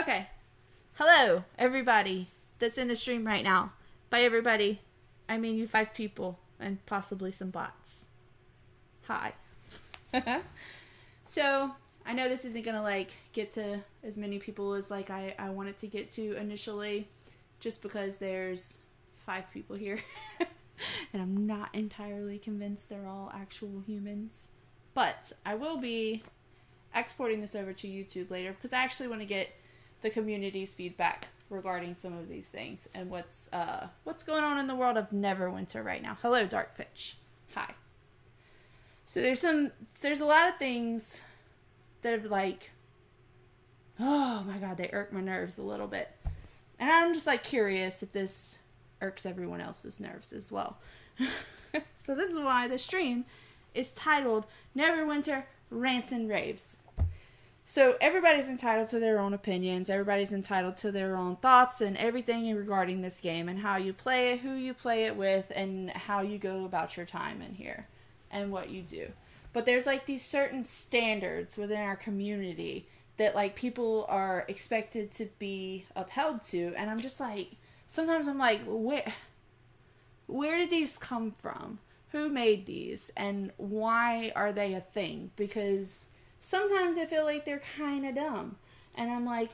Okay. Hello, everybody that's in the stream right now. By everybody, I mean you five people and possibly some bots. Hi. so, I know this isn't gonna like get to as many people as like I, I wanted to get to initially, just because there's five people here. and I'm not entirely convinced they're all actual humans. But I will be exporting this over to YouTube later because I actually want to get the community's feedback regarding some of these things and what's uh, what's going on in the world of Neverwinter right now. Hello, Dark Pitch. Hi. So there's some there's a lot of things that have like oh my god, they irk my nerves a little bit. And I'm just like curious if this irks everyone else's nerves as well. so this is why the stream is titled Neverwinter Rants and Raves. So everybody's entitled to their own opinions. Everybody's entitled to their own thoughts and everything regarding this game and how you play it, who you play it with, and how you go about your time in here and what you do. But there's like these certain standards within our community that like people are expected to be upheld to and I'm just like sometimes I'm like where where did these come from? Who made these and why are they a thing? Because sometimes I feel like they're kind of dumb. And I'm like,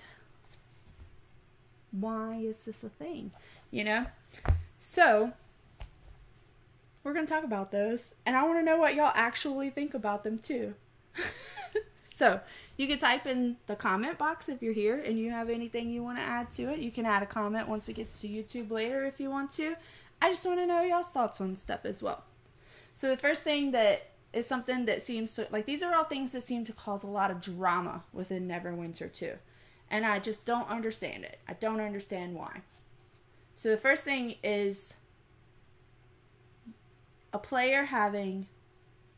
why is this a thing? You know? So, we're going to talk about those. And I want to know what y'all actually think about them too. so, you can type in the comment box if you're here and you have anything you want to add to it. You can add a comment once it gets to YouTube later if you want to. I just want to know y'all's thoughts on stuff as well. So, the first thing that is something that seems to like these are all things that seem to cause a lot of drama within Neverwinter 2. And I just don't understand it. I don't understand why. So the first thing is a player having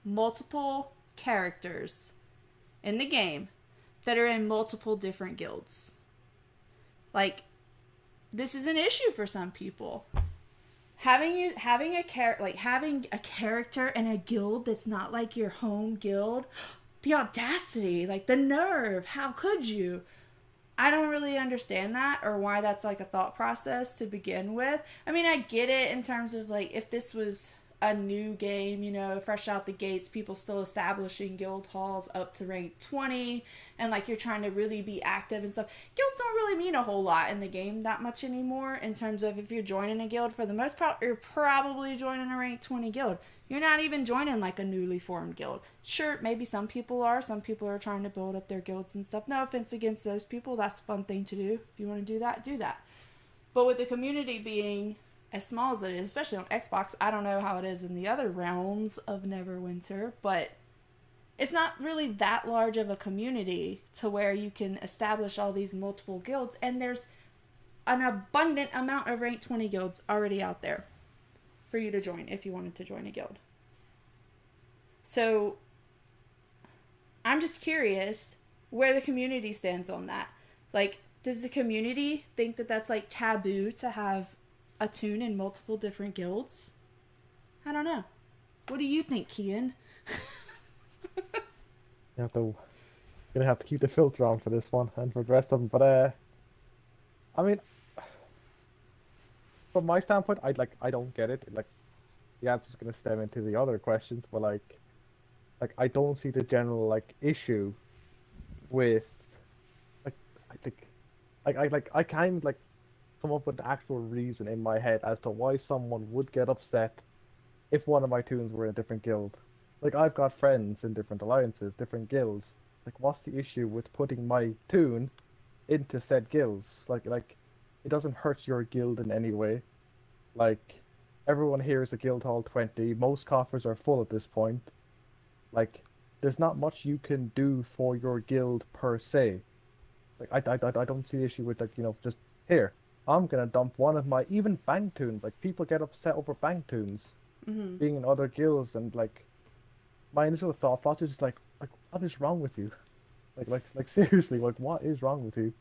multiple characters in the game that are in multiple different guilds. Like this is an issue for some people having you having a char- like having a character in a guild that's not like your home guild the audacity like the nerve how could you? I don't really understand that or why that's like a thought process to begin with. I mean i get it in terms of like if this was a new game, you know, fresh out the gates, people still establishing guild halls up to rank 20, and like you're trying to really be active and stuff. Guilds don't really mean a whole lot in the game that much anymore in terms of if you're joining a guild, for the most part, you're probably joining a rank 20 guild. You're not even joining like a newly formed guild. Sure, maybe some people are, some people are trying to build up their guilds and stuff. No offense against those people, that's a fun thing to do. If you want to do that, do that. But with the community being as small as it is, especially on Xbox. I don't know how it is in the other realms of Neverwinter, but it's not really that large of a community to where you can establish all these multiple guilds, and there's an abundant amount of rank 20 guilds already out there for you to join if you wanted to join a guild. So I'm just curious where the community stands on that. Like, does the community think that that's like taboo to have a toon in multiple different guilds? I don't know. What do you think, Kian? you have to, gonna have to keep the filter on for this one and for the rest of them. But uh, I mean, from my standpoint, I like I don't get it. Like, the answer's gonna stem into the other questions, but like, like I don't see the general like issue with, like I think, like I like I kind like come up with the actual reason in my head as to why someone would get upset if one of my toons were in a different guild. Like I've got friends in different alliances, different guilds. Like what's the issue with putting my toon into said guilds? Like like it doesn't hurt your guild in any way. Like everyone here is a guild hall 20. Most coffers are full at this point. Like there's not much you can do for your guild per se. Like I, I, I don't see the issue with like you know just here I'm gonna dump one of my even bank toons. Like people get upset over bank toons mm-hmm. being in other guilds, and like my initial thought process is just like, like what is wrong with you? Like, like, like seriously, like what is wrong with you?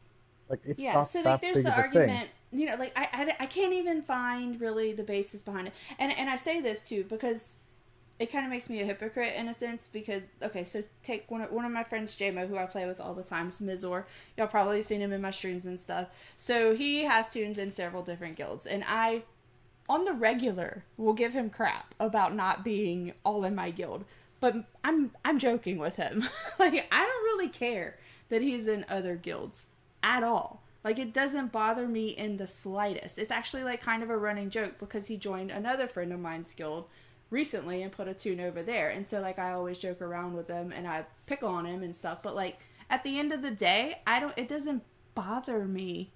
Like it's yeah. so like, there's the argument. You know, like I, I, I can't even find really the basis behind it, and and I say this too because it kind of makes me a hypocrite in a sense because okay, so take one of, one of my friends, JMO, who I play with all the time, Mizor. Y'all probably seen him in my streams and stuff. So he has toons in several different guilds, and I, on the regular, will give him crap about not being all in my guild. But I'm I'm joking with him. like I don't really care that he's in other guilds at all. Like it doesn't bother me in the slightest. It's actually like kind of a running joke because he joined another friend of mine's guild recently and put a toon over there. And so like I always joke around with him and I pick on him and stuff, but like at the end of the day, I don't it doesn't bother me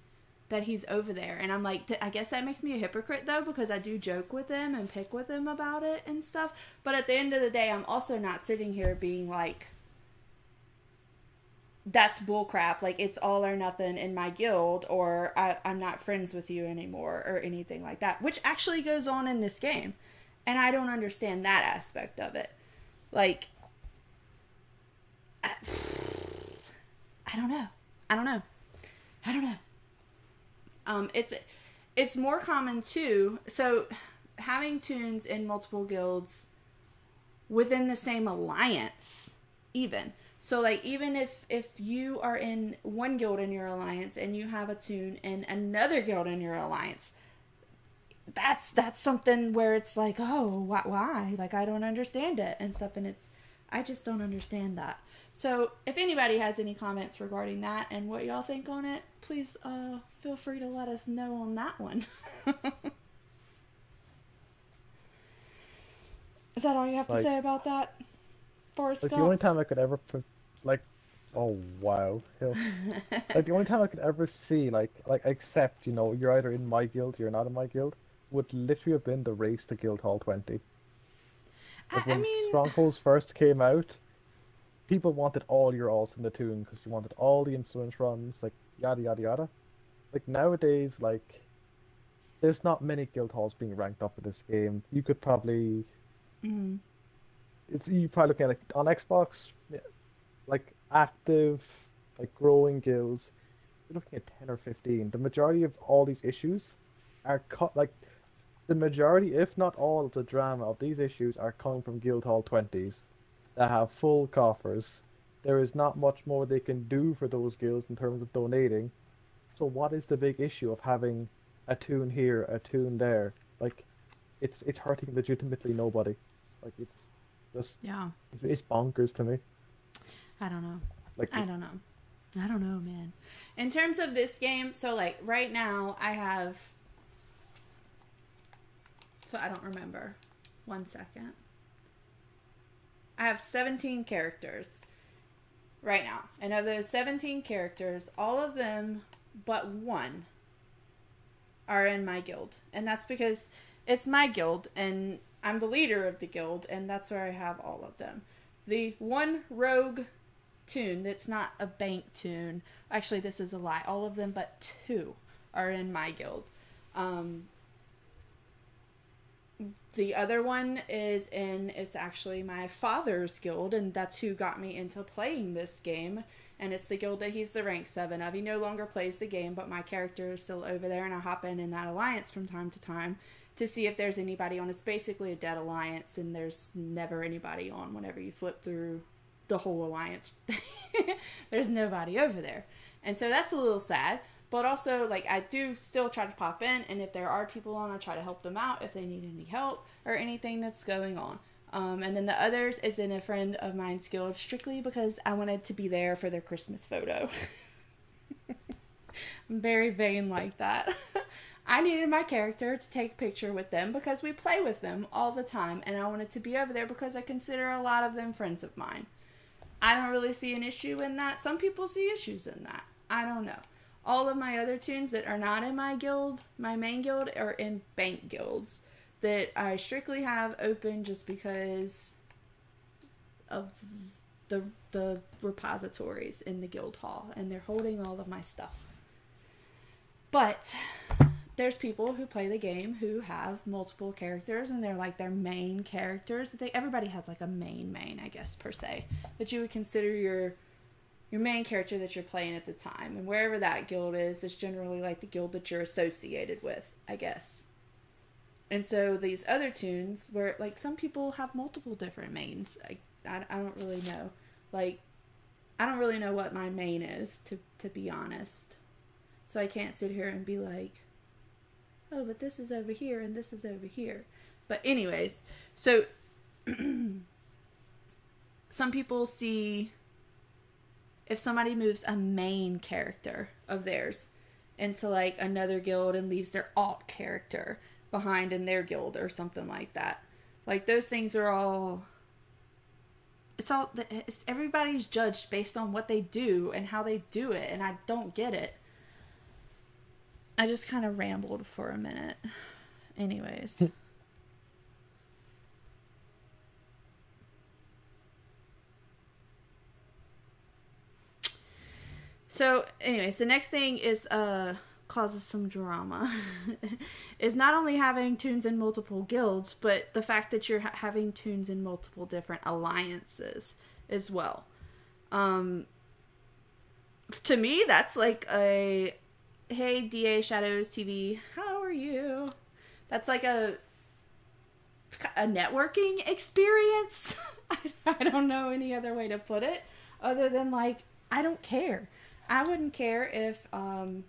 that he's over there. And I'm like I guess that makes me a hypocrite though because I do joke with him and pick with him about it and stuff. But at the end of the day, I'm also not sitting here being like that's bullcrap. Like it's all or nothing in my guild, or I, I'm not friends with you anymore, or anything like that. Which actually goes on in this game. And I don't understand that aspect of it. Like, I, I don't know. I don't know. I don't know. Um, it's it's more common too. So having toons in multiple guilds within the same alliance, even so, like even if if you are in one guild in your alliance and you have a tune in another guild in your alliance, that's that's something where it's like, oh, why, why? Like I don't understand it and stuff, and it's I just don't understand that. So if anybody has any comments regarding that and what y'all think on it, please uh, feel free to let us know on that one. Is that all you have to like, say about that, Forrest? Like the only time I could ever, like, oh wow, like the only time I could ever see like like accept you know you're either in my guild, you're not in my guild would literally have been the race to Guildhall 20. Like I, I mean, Strongholds first came out, people wanted all your alts in the tune because you wanted all the influence runs, like yada yada yada. Like nowadays, like there's not many guild halls being ranked up in this game. You could probably, mm. it's you probably looking at like on Xbox, like active, like growing guilds. You're looking at ten or fifteen. The majority of all these issues are cut like the majority, if not all, of the drama of these issues are coming from Guildhall 20s that have full coffers. There is not much more they can do for those guilds in terms of donating. So what is the big issue of having a toon here, a toon there? Like, it's it's hurting legitimately nobody. Like it's just yeah, it's, it's bonkers to me. I don't know. Like I don't know. I don't know, man. In terms of this game, so like right now I have I don't remember. One second. I have 17 characters right now. And of those 17 characters, all of them but one are in my guild. And that's because it's my guild and I'm the leader of the guild and that's where I have all of them. The one rogue toon that's not a bank toon. Actually, this is a lie. All of them but two are in my guild. Um, the other one is in it's actually my father's guild and that's who got me into playing this game. And it's the guild that he's the rank 7 of. He no longer plays the game but my character is still over there and i hop in in that alliance from time to time to see if there's anybody on. It's basically a dead alliance and there's never anybody on whenever you flip through the whole alliance. There's nobody over there. And so that's a little sad but also like I do still try to pop in, and if there are people on, I try to help them out if they need any help or anything that's going on. Um, and then the others is in a friend of mine's guild strictly because I wanted to be there for their Christmas photo. I'm very vain like that. I needed my character to take a picture with them because we play with them all the time, and I wanted to be over there because I consider a lot of them friends of mine. I don't really see an issue in that. Some people see issues in that. I don't know all of my other toons that are not in my guild, my main guild, are in bank guilds that I strictly have open just because of the the repositories in the guild hall and they're holding all of my stuff. But there's people who play the game who have multiple characters and they're like their main characters. That they everybody has like a main main, I guess per se, that you would consider your your main character that you're playing at the time. And wherever that guild is, is generally like the guild that you're associated with, I guess. And so these other toons, where like some people have multiple different mains. I, I, I don't really know. Like I don't really know what my main is to to be honest. So I can't sit here and be like, "Oh, but this is over here and this is over here." But anyways, so some people see if somebody moves a main character of theirs into like another guild and leaves their alt character behind in their guild or something like that. Like those things are all it's all it's, everybody's judged based on what they do and how they do it and I don't get it. I just kind of rambled for a minute. Anyways. so, anyways, the next thing is uh causes some drama is not only having toons in multiple guilds, but the fact that you're ha- having toons in multiple different alliances as well. Um, to me, that's like a hey DA Shadows TV, how are you? That's like a a networking experience. I, I don't know any other way to put it other than like I don't care. I wouldn't care if um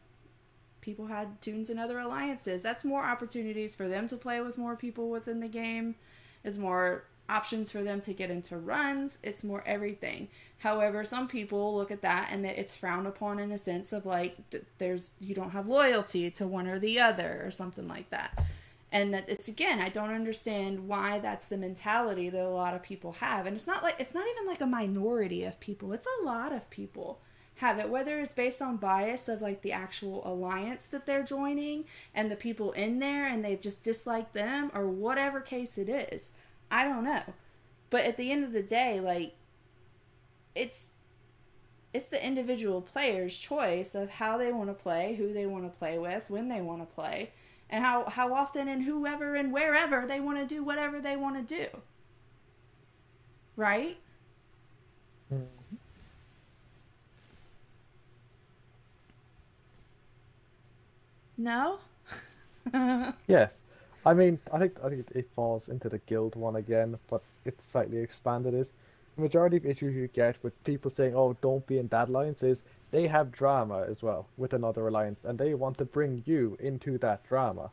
people had toons in other alliances. That's more opportunities for them to play with more people within the game. Is more options for them to get into runs. It's more everything. However, some people look at that and that it's frowned upon in a sense of like there's you don't have loyalty to one or the other or something like that. And that it's again, I don't understand why that's the mentality that a lot of people have. And it's not like it's not even like a minority of people. It's a lot of people have it whether it's based on bias of like the actual alliance that they're joining and the people in there and they just dislike them or whatever case it is. I don't know. But at the end of the day like it's it's the individual player's choice of how they want to play who they want to play with when they want to play and how how often and whoever and wherever they want to do whatever they want to do. Right mm-hmm. No. yes, I mean, I think I think it falls into the guild one again, but it's slightly expanded. Is the majority of issues you get with people saying, "Oh, don't be in that alliance," is they have drama as well with another alliance, and they want to bring you into that drama.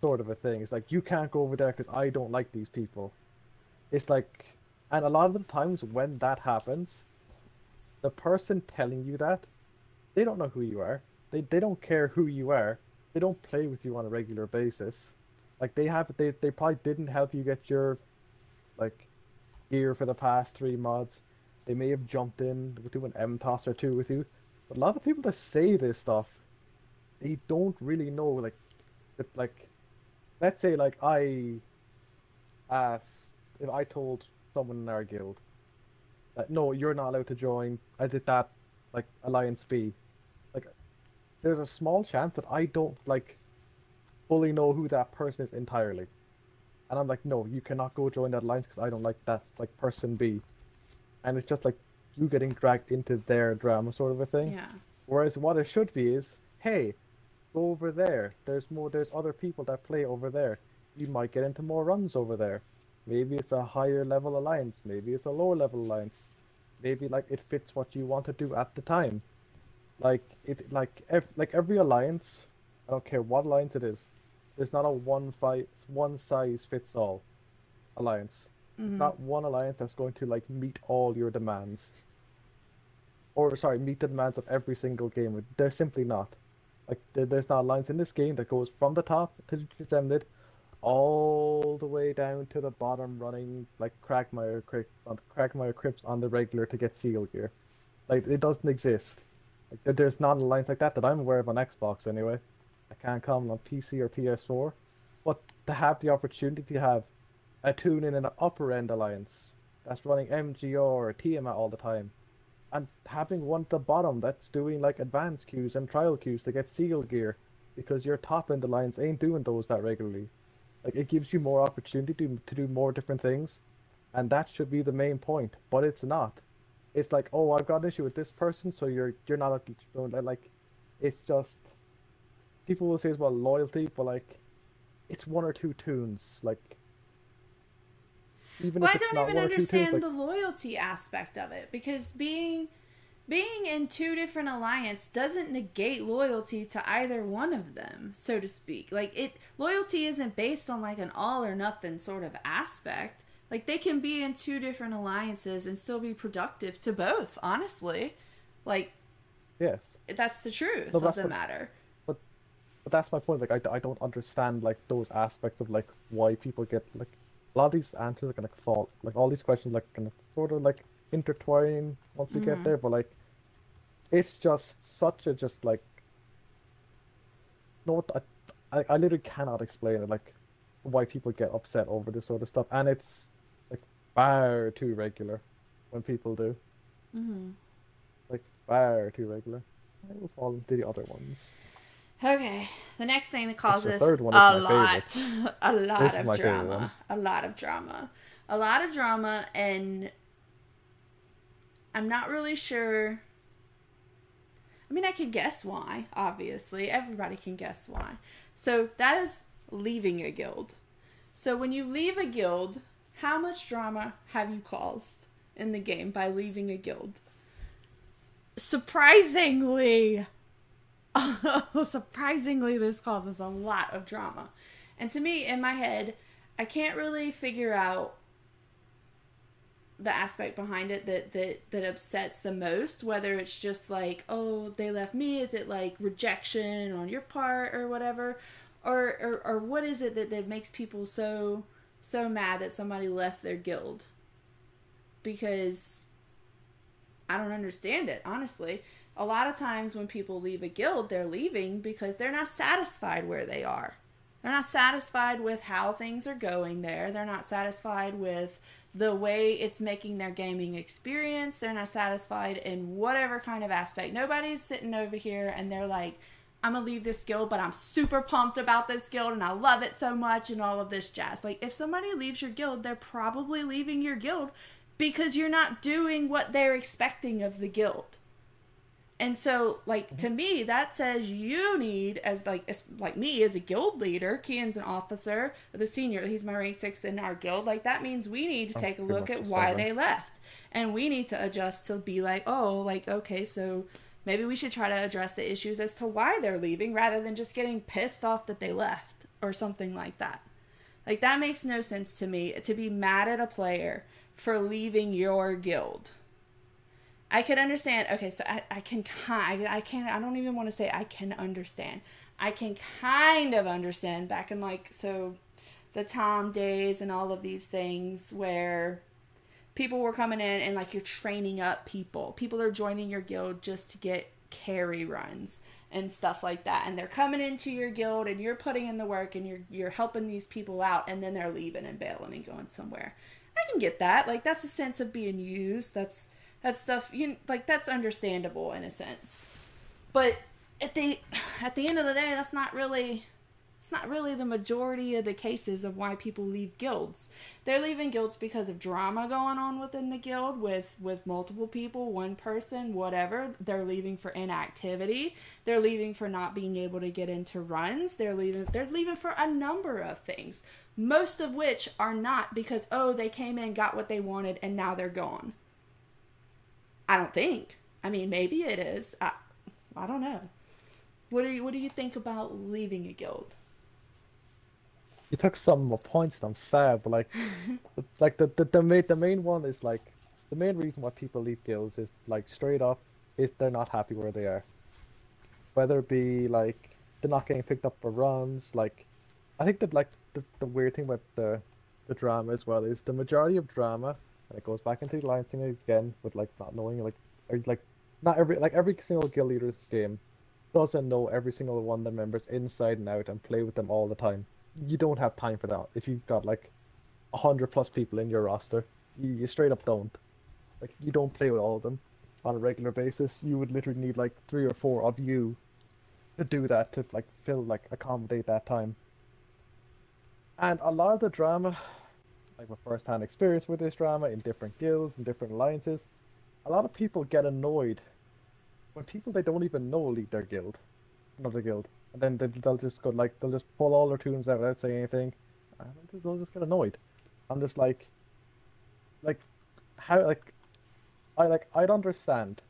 Sort of a thing. It's like you can't go over there because I don't like these people. It's like, and a lot of the times when that happens, the person telling you that, they don't know who you are they they don't care who you are. They don't play with you on a regular basis. Like they have they they probably didn't help you get your like gear for the past three mods. They may have jumped in to an M toss or two with you. But a lot of people that say this stuff, they don't really know like that like let's say like I asked if I told someone in our guild that no, you're not allowed to join I did that like Alliance B there's a small chance that I don't like fully know who that person is entirely. And I'm like, no, you cannot go join that alliance because I don't like that like person B. And it's just like you getting dragged into their drama sort of a thing. Yeah. Whereas what it should be is, hey, go over there. There's more there's other people that play over there. You might get into more runs over there. Maybe it's a higher level alliance, maybe it's a lower level alliance. Maybe like it fits what you want to do at the time. Like it, like ev- like every alliance, I don't care what alliance it is. There's not a one fight, one size fits all alliance. Mm-hmm. Not one alliance that's going to like meet all your demands. Or sorry, meet the demands of every single game. They're simply not. Like there's not alliance in this game that goes from the top to Gesemnid all the way down to the bottom running like Cragmire Crypt, Cragmire Crypts on the regular to get seal gear. Like it doesn't exist. Like, there's not a alliance like that that I'm aware of on Xbox anyway. I can't comment on PC or PS4. But to have the opportunity to have a toon in an upper end alliance that's running MGR or Tiamat all the time, and having one at the bottom that's doing like advanced queues and trial queues to get seal gear, because your top end alliance ain't doing those that regularly. Like it gives you more opportunity to to do more different things, and that should be the main point. But it's not it's like, oh, I've got an issue with this person, so you're you're not like, it's just people will say it's about loyalty, but like, it's one or two toons, like. Even well, I don't even understand toons, like... the loyalty aspect of it because being being in two different alliance doesn't negate loyalty to either one of them so to speak like it loyalty isn't based on like an all or nothing sort of aspect like they can be in two different alliances and still be productive to both honestly. Like yes. that's the truth no, of the what, matter. but but that's my point. Like I, I don't understand like those aspects of like why people get like a lot of these answers are gonna fall like all these questions like kind of sort of like intertwine once we mm-hmm. get there, but like it's just such a just like no I, I, I literally cannot explain it like why people get upset over this sort of stuff and it's far too regular when people do mm-hmm. like far too regular I will fall into the other ones okay the next thing that causes a lot a lot of drama a lot of drama a lot of drama and I'm not really sure I mean, I could guess why, obviously. Everybody can guess why. So that is leaving a guild. So when you leave a guild, how much drama have you caused in the game by leaving a guild? Surprisingly, surprisingly, this causes a lot of drama. And to me, in my head, I can't really figure out the aspect behind it that that that upsets the most whether it's just like oh they left me is it like rejection on your part or whatever or or, or what is it that, that makes people so so mad that somebody left their guild because i don't understand it honestly a lot of times when people leave a guild they're leaving because they're not satisfied where they are they're not satisfied with how things are going there they're not satisfied with the way it's making their gaming experience. They're not satisfied in whatever kind of aspect. Nobody's sitting over here and they're like, I'm gonna leave this guild, but I'm super pumped about this guild and I love it so much and all of this jazz. Like, if somebody leaves your guild, they're probably leaving your guild because you're not doing what they're expecting of the guild. And so, like to me, that says you need, as like as, like me as a guild leader, Kian's an officer, the senior. He's my rank six in our guild. Like that means we need to take a look at why they left, and we need to adjust to be like, oh, like okay, so maybe we should try to address the issues as to why they're leaving, rather than just getting pissed off that they left or something like that. Like that makes no sense to me to be mad at a player for leaving your guild I could understand. Okay, so I, I can kind I can't I don't even want to say I can understand. I can kind of understand back in like so the Tom days and all of these things where people were coming in and like you're training up people. People are joining your guild just to get carry runs and stuff like that. And they're coming into your guild and you're putting in the work and you're you're helping these people out and then they're leaving and bailing and going somewhere. I can get that. Like that's a sense of being used. That's that stuff you like that's understandable in a sense but at the at the end of the day that's not really it's not really the majority of the cases of why people leave guilds they're leaving guilds because of drama going on within the guild with with multiple people one person whatever they're leaving for inactivity they're leaving for not being able to get into runs they're leaving they're leaving for a number of things most of which are not because oh they came in got what they wanted and now they're gone I don't think. I mean, maybe it is. I, I don't know. What do you What do you think about leaving a guild? You took some of my points, and I'm sad. But like, like the the the main the main one is like the main reason why people leave guilds is like straight up is they're not happy where they are. Whether it be like they're not getting picked up for runs, like I think that like the, the weird thing with the the drama as well is the majority of drama and it goes back into the alliance again with like not knowing like or, like not every like every single guild leader's game doesn't know every single one of the members inside and out and play with them all the time. You don't have time for that. If you've got like hundred plus people in your roster, you, you straight up don't. Like you don't play with all of them on a regular basis. You would literally need like three or four of you to do that to like fill like accommodate that time. And a lot of the drama like my first-hand experience with this drama in different guilds and different alliances, a lot of people get annoyed when people they don't even know lead their guild, another guild. And then they- they'll just go like they'll just pull all their toons out without saying anything, and they'll just get annoyed. I'm just like, like, how like, I like I'd understand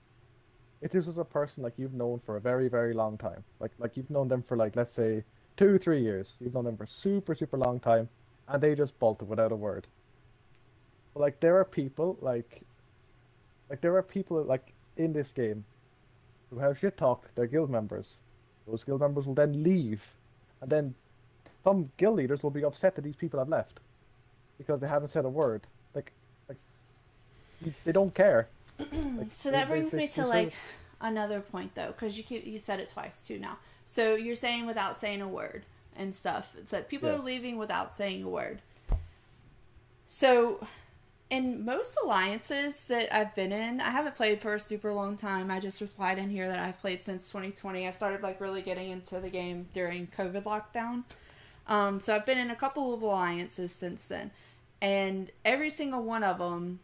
if this was a person like you've known for a very very long time, like like you've known them for like let's say two three years, you've known them for super super long time, and they just bolted without a word. But like there are people like, like there are people like in this game who have shit talked their guild members. Those guild members will then leave, and then some guild leaders will be upset that these people have left because they haven't said a word. Like, like they don't care. Like, So that they- brings they- me to like another point though, because you you said it twice too now. So you're saying without saying a word and stuff. It's that people Yeah. are leaving without saying a word. So in most alliances that I've been in, I haven't played for a super long time. I just replied in here that I've played since 2020. I started like really getting into the game during COVID lockdown. Um, so I've been in a couple of alliances since then, and every single one of them,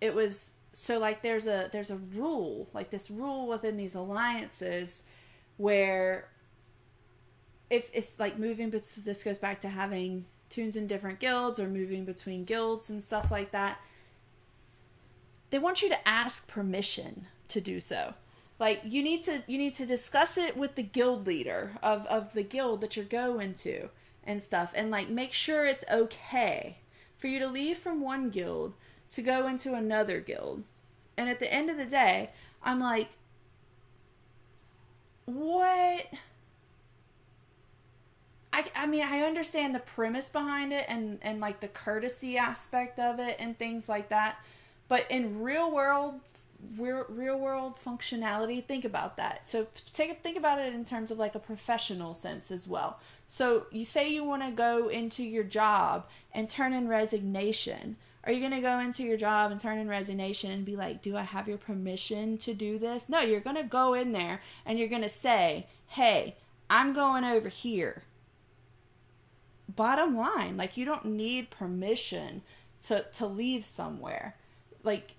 it was so like there's a there's a rule like this rule within these alliances where if it's like moving but this goes back to having toons in different guilds or moving between guilds and stuff like that they want you to ask permission to do so. Like you need to you need to discuss it with the guild leader of of the guild that you're going to and stuff. And like make sure it's okay for you to leave from one guild to go into another guild. And at the end of the day i'm like what I, I mean I understand the premise behind it and and like the courtesy aspect of it and things like that but in real world real, real world functionality think about that. So take think about it in terms of like a professional sense as well. So you say you want to go into your job and turn in resignation. Are you going to go into your job and turn in resignation and be like do i have your permission to do this? No you're going to go in there and you're going to say hey i'm going over here bottom line like you don't need permission to to leave somewhere. Like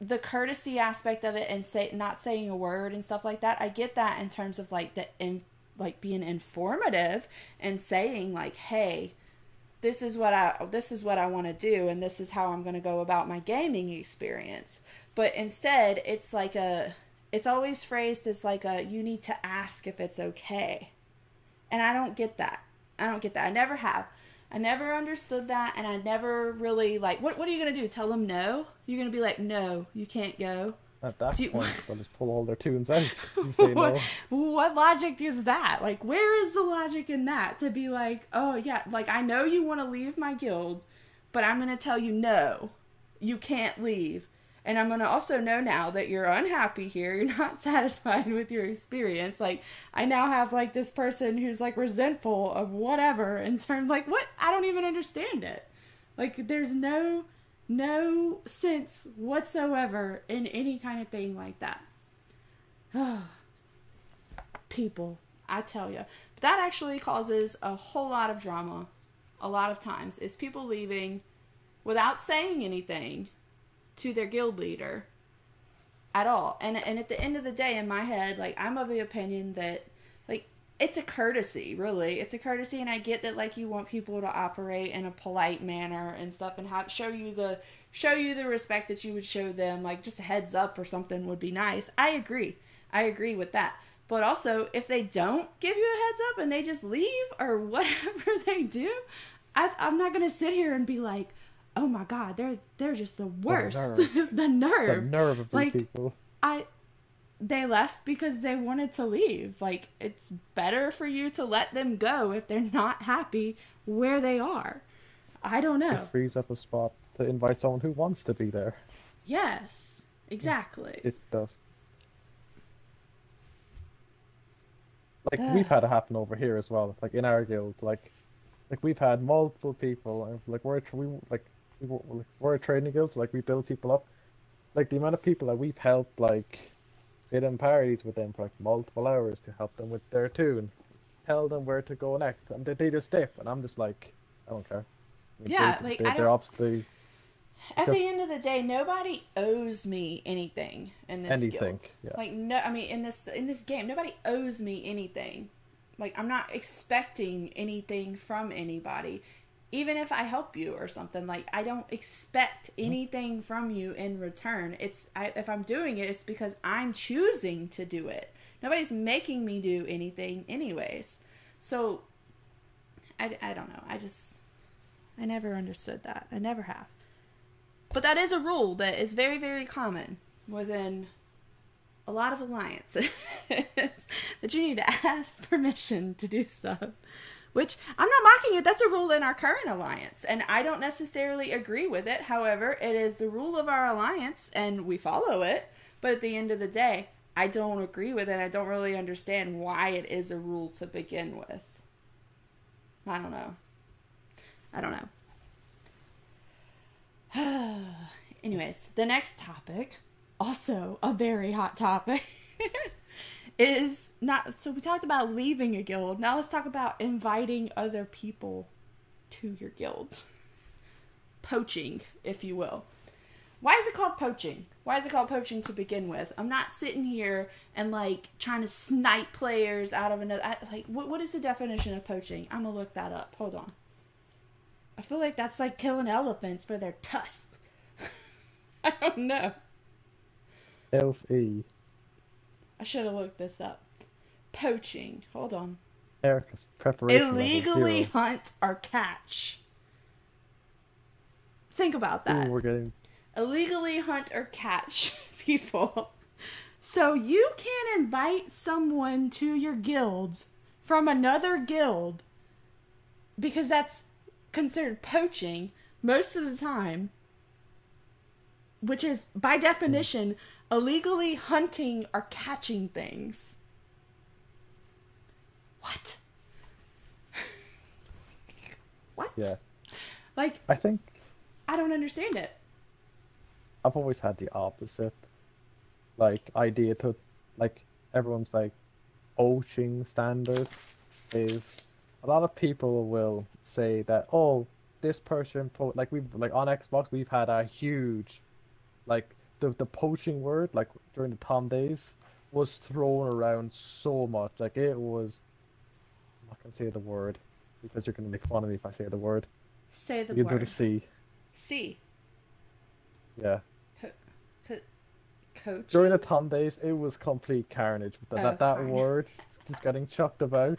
the courtesy aspect of it and say not saying a word and stuff like that i get that in terms of like the in like being informative and saying like hey this is what i this is what i want to do and this is how i'm going to go about my gaming experience. But instead it's like a it's always phrased as like a you need to ask if it's okay. And i don't get that I don't get that. I never have. I never understood that, and I never really like. What What are you gonna do? Tell them no? You're gonna be like, no, you can't go. At that you- point, they'll just pull all their toons out. Say what, no. what logic is that? Like, where is the logic in that? To be like, oh yeah, like I know you want to leave my guild, but I'm gonna tell you no, you can't leave. And I'm gonna also know now that you're unhappy here. You're not satisfied with your experience. Like I now have like this person who's like resentful of whatever in terms like what I don't even understand it. Like there's no no sense whatsoever in any kind of thing like that. People, I tell you, but that actually causes a whole lot of drama. A lot of times is people leaving without saying anything to their guild leader at all. And and at the end of the day in my head, like I'm of the opinion that like it's a courtesy, really. It's a courtesy and I get that like you want people to operate in a polite manner and stuff and have show you the show you the respect that you would show them, like just a heads up or something would be nice. I agree. I agree with that. But also, if they don't give you a heads up and they just leave or whatever they do, I, I'm not gonna sit here and be like, "Oh my God, they're they're just the worst." nerve. the nerve. The nerve of these Like, people. I they left because they wanted to leave. Like it's better for you to let them go if they're not happy where they are. I don't know. It frees up a spot to invite someone who wants to be there. Yes, exactly. It does. Like we've had it happen over here as well. Like in our guild, like like we've had multiple people, and like we're we like were- we're a training guild, so like we build people up. Like the amount of people that we've helped, like sit in parties with them for like multiple hours to help them with their toon, tell them where to go next, and they, they just dip, and I'm just like, I don't care. Yeah, they, like, they, don't- obviously At just- the end of the day, nobody owes me anything in this anything. Yeah. Like no, I mean in this in this game, nobody owes me anything. like I'm not expecting anything from anybody. Even if I help you or something, like I don't expect anything from you in return. It's I, if I'm doing it, it's because I'm choosing to do it. Nobody's making me do anything, anyways. So I, I don't know. I just I never understood that. I never have. But that is a rule that is very, very common within a lot of alliances that you need to ask permission to do stuff. Which I'm not mocking it. That's a rule in our current alliance, and I don't necessarily agree with it. However, it is the rule of our alliance, and we follow it. But at the end of the day, I don't agree with it. I don't really understand why it is a rule to begin with. I don't know. I don't know. Anyways, the next topic, also a very hot topic, is not. So we talked about leaving a guild. Now let's talk about inviting other people to your guild. Poaching, if you will. Why is it called poaching? Why is it called poaching to begin with? I'm not sitting here and like trying to snipe players out of another. I, like, what, what is the definition of poaching? I'm gonna look that up. Hold on. I feel like that's like killing elephants for their tusks. I don't know. Elf E. I should have looked this up. Poaching. Hold on. Erica's preparation. Illegally hunt or catch. Think about that. Ooh, we're getting illegally hunt or catch people. So you can invite someone to your guilds from another guild because that's considered poaching most of the time, which is by hmm. definition illegally hunting or catching things. What? what? yeah. Like, I think I don't understand it. I've always had the opposite, like idea to, like everyone's like, poaching standard is a lot of people will say that oh this person like we've like on Xbox we've had a huge, like the the poaching word like during the Tom days was thrown around so much like it was. I'm not gonna say the word because you're gonna make fun of me if I say the word. Say the You can do word. the C. C. Yeah. Co- co- coach. During the Tom days, it was complete carnage. That Oh, that, that carnage. word just getting chucked about.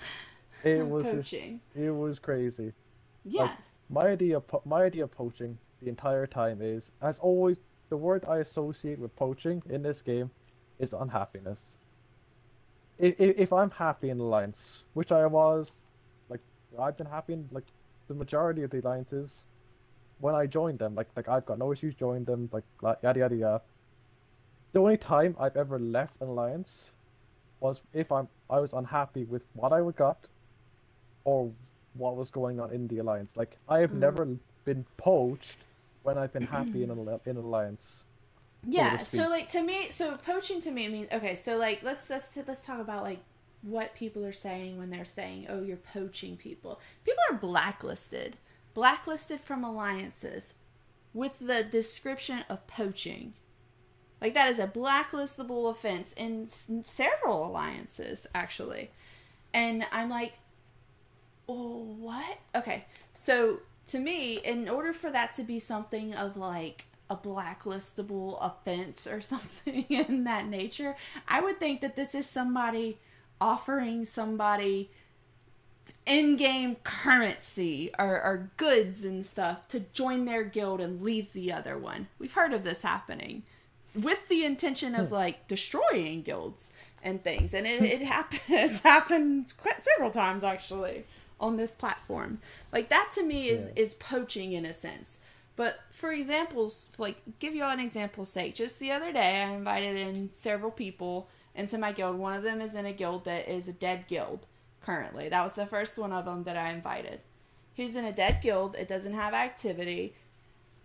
It was just, it was crazy. Yes. My idea po- my idea of poaching the entire time is as always the word I associate with poaching in this game is unhappiness. If, if I'm happy in alliance, which I was, like I've been happy in like the majority of the alliances when I joined them. Like like I've got no issues joining them. Like yada yada yada. The only time I've ever left an alliance was if I'm I was unhappy with what I would got or what was going on in the alliance. Like I have Mm. never been poached when I've been happy in an in an alliance. Yeah. to So like to me, so poaching to me means okay. So like let's let's let's talk about like what people are saying when they're saying, "Oh, you're poaching people." People are blacklisted, blacklisted from alliances, with the description of poaching. Like that is a blacklistable offense in s- several alliances, actually. And I'm like, oh, what? Okay, so to me, in order for that to be something of like a blacklistable offense or something in that nature, I would think that this is somebody offering somebody in-game currency or, or goods and stuff to join their guild and leave the other one. We've heard of this happening with the intention of hmm. like destroying guilds and things, and it, hmm. it happens. It's happened quite several times actually on this platform. Like that to me is Yeah. is poaching in a sense. But for examples, like give you all an example sake, just the other day I invited in several people into my guild. One of them is in a guild that is a dead guild currently. That was the first one of them that I invited. He's in a dead guild. It doesn't have activity.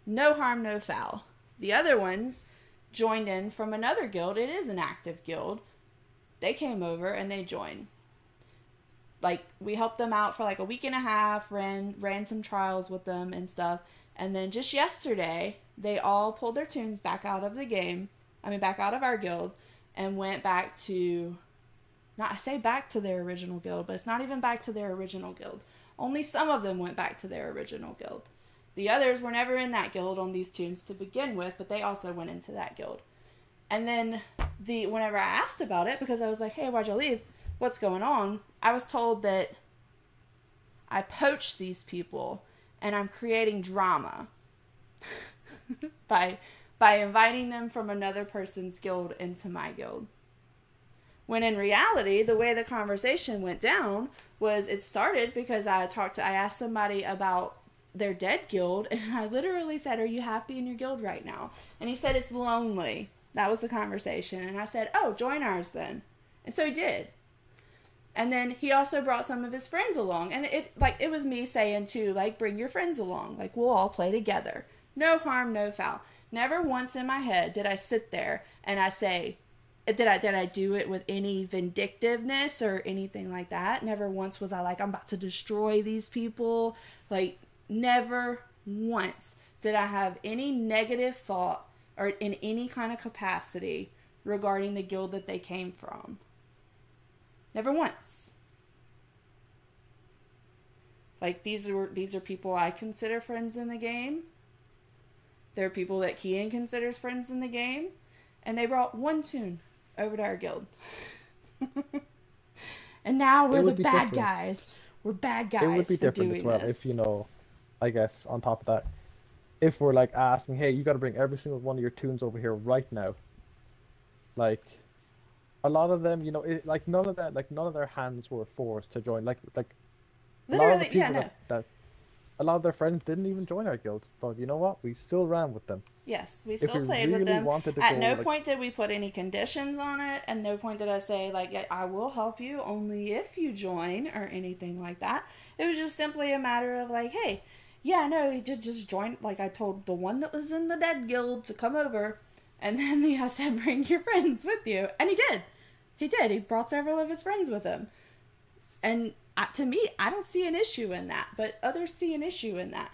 No harm, no foul. The other ones joined in from another guild. It is an active guild. They came over and they joined. Like we helped them out for like a week and a half, ran ran some trials with them and stuff. And then just yesterday, they all pulled their toons back out of the game. I mean, back out of our guild and went back to not I say back to their original guild, but it's not even back to their original guild. Only some of them went back to their original guild. The others were never in that guild on these toons to begin with, but they also went into that guild. And then the whenever I asked about it, because I was like, "Hey, why'd you leave? What's going on?" I was told that I poached these people and I'm creating drama by by inviting them from another person's guild into my guild. When in reality, the way the conversation went down was it started because I talked to I asked somebody about their dead guild and I literally said, "Are you happy in your guild right now?" And he said it's lonely. That was the conversation. And I said, "Oh, join ours then." And so he did. And then he also brought some of his friends along. And it like it was me saying too, like bring your friends along. Like we'll all play together. No harm, no foul. Never once in my head did I sit there and I say, did I did I do it with any vindictiveness or anything like that? Never once was I like I'm about to destroy these people. Like never once did I have any negative thought or in any kind of capacity regarding the guild that they came from. Never once. Like these are these are people I consider friends in the game. There are people that Kian considers friends in the game, and they brought one toon over to our guild. and now we're the bad different. guys. We're bad guys. It would be different as well this. if you know. I guess on top of that, if we're like asking, hey, you got to bring every single one of your toons over here right now. Like, a lot of them, you know, it, like none of that, like none of their hands were forced to join. Like, like Literally, a lot of the people yeah, no. that, that a lot of their friends didn't even join our guild. But you know what? We still ran with them. Yes, we still played really with them. At no like... point did we put any conditions on it. and no point did I say like I will help you only if you join or anything like that. It was just simply a matter of like, hey, yeah, no, just just join. Like I told the one that was in the dead guild to come over, and then he said, bring your friends with you, and he did. He did. He brought several of his friends with him, and to me, I don't see an issue in that, but others see an issue in that.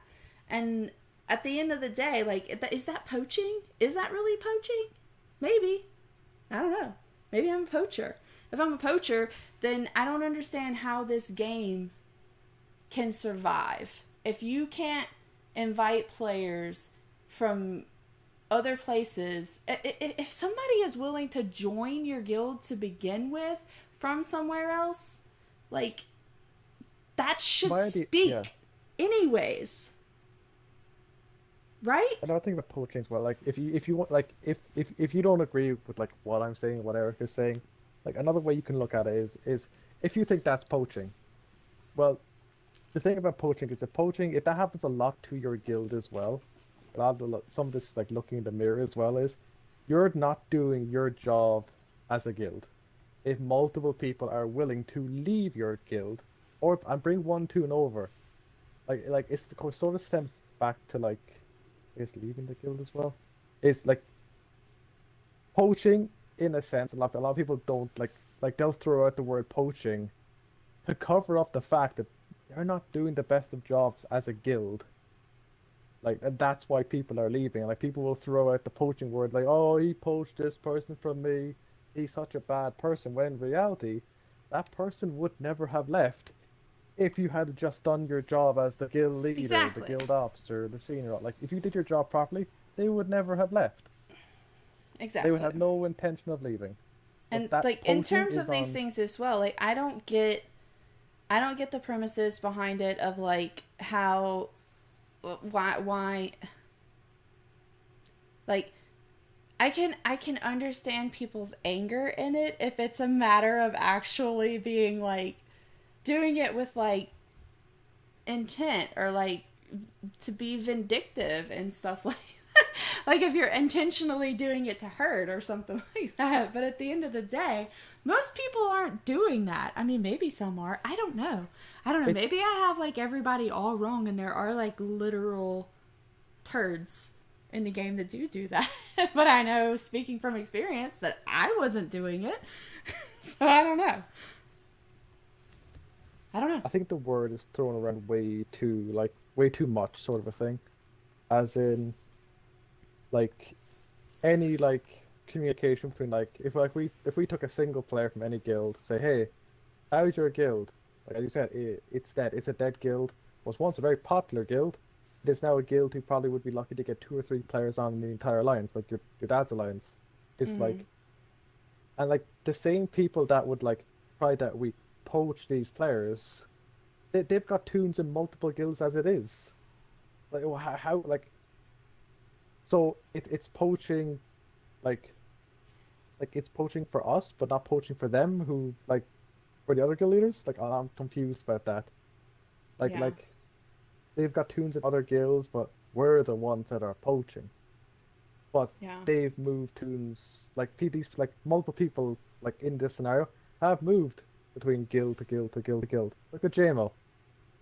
And at the end of the day, like, is that poaching? Is that really poaching? Maybe. I don't know. Maybe I'm a poacher. If I'm a poacher, then I don't understand how this game can survive. If you can't invite players from other places, if somebody is willing to join your guild to begin with from somewhere else, like that should speak yeah. anyways. Right? And i don't think about poaching as well. Like if you if you want like if if if you don't agree with like what i'm saying what eric is saying like another way you can look at it is is if you think that's poaching well the thing about poaching is that poaching if that happens a lot to your guild as well a lot of some of this is like looking in the mirror as well is you're not doing your job as a guild if multiple people are willing to leave your guild or and bring one toon over. Like like it's the sort of stems back to like is leaving the guild as well. It's like poaching in a sense. A lot a lot of people don't like like they'll throw out the word poaching to cover up the fact that they're not doing the best of jobs as a guild. Like and that's why people are leaving. Like people will throw out the poaching word like, oh he poached this person from me. He's such a bad person. When in reality, that person would never have left if you had just done your job as the guild leader, exactly. the guild officer, the senior, like if you did your job properly, they would never have left. Exactly. They would have no intention of leaving. And like in terms of these things as well, like I don't get I don't get the premises behind it of like how why why like I can I can understand people's anger in it if it's a matter of actually being like doing it with like intent or like to be vindictive and stuff like that. like if you're intentionally doing it to hurt or something like that. But at the end of the day, most people aren't doing that. I mean, maybe some are. I don't know. I don't know. Maybe I have like everybody all wrong and there are like literal turds in the game that do do that. but I know speaking from experience that I wasn't doing it. so I don't know. I don't know. I think the word is thrown around way too like way too much, sort of a thing. As in, like any like communication between like if like we if we took a single player from any guild, say, hey, how's your guild? Like you said, it, it's dead. It's a dead guild. Was once a very popular guild. It is now a guild who probably would be lucky to get two or three players on the entire alliance, like your your dad's alliance. It's Mhm. like, and like the same people that would like try that we poach these players, they they've got toons in multiple guilds as it is. Like how, how like. So it it's poaching, like. Like it's poaching for us, but not poaching for them. Who like, for the other guild leaders? Like I'm confused about that. Like Yeah. like, they've got toons in other guilds, but we're the ones that are poaching. But Yeah. they've moved toons like these like multiple people like in this scenario have moved between guild to guild to guild to guild. Look at JMO.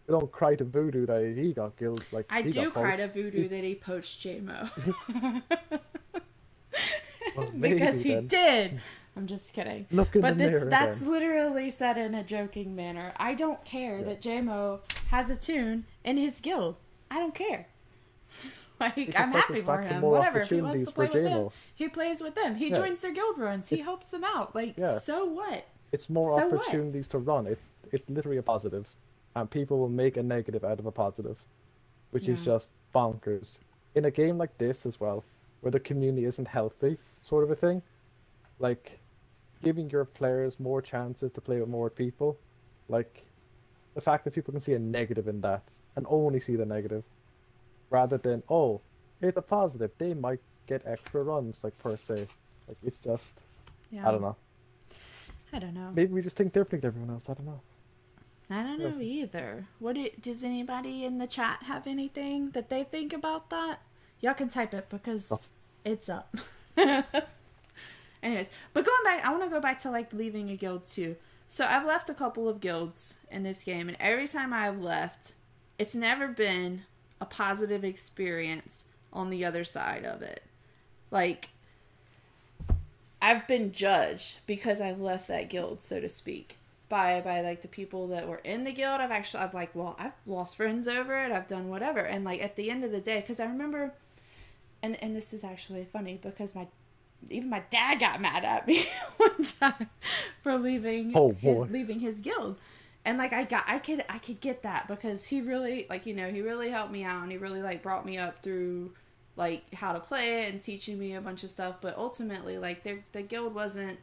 We don't cry to Voodoo that he got guilds like I do cry to. Voodoo that he poached JMO. Well, because he then. did. I'm just kidding. Look in But the that's mirror that's then. literally said in a joking manner. I don't care Yeah. that JMO has a toon in his guild. I don't care. like I'm happy for him. Whatever. If he wants to play with them, he plays with them. He Yeah. joins their guild runs. He It- helps them out. Like Yeah. so what? It's more So what? opportunities to run. It's it's literally a positive, and people will make a negative out of a positive, which is just bonkers. In a game like this as well, where the community isn't healthy, sort of a thing, like giving your players more chances to play with more people, like the fact that people can see a negative in that and only see the negative, rather than oh, it's a positive. They might get extra runs, like per se. Like it's just Yeah. I don't know. I don't know. Maybe we just think differently than everyone else. I don't know. I don't know either. What do, does anybody in the chat have anything that they think about that? Y'all can type it because Oh. it's up. Anyways, but going back, I want to go back to like leaving a guild too. So I've left a couple of guilds in this game, and every time I've left, it's never been a positive experience on the other side of it. Like, I've been judged because I've left that guild, so to speak, by by like the people that were in the guild. I've actually I've like lost I've lost friends over it. I've done whatever, and like at the end of the day, because I remember, and and this is actually funny because my even my dad got mad at me one time for leaving Oh, his, leaving his guild. And like I got I could I could get that because he really like you know he really helped me out and he really like brought me up through like how to play it and teaching me a bunch of stuff. But ultimately like their the guild wasn't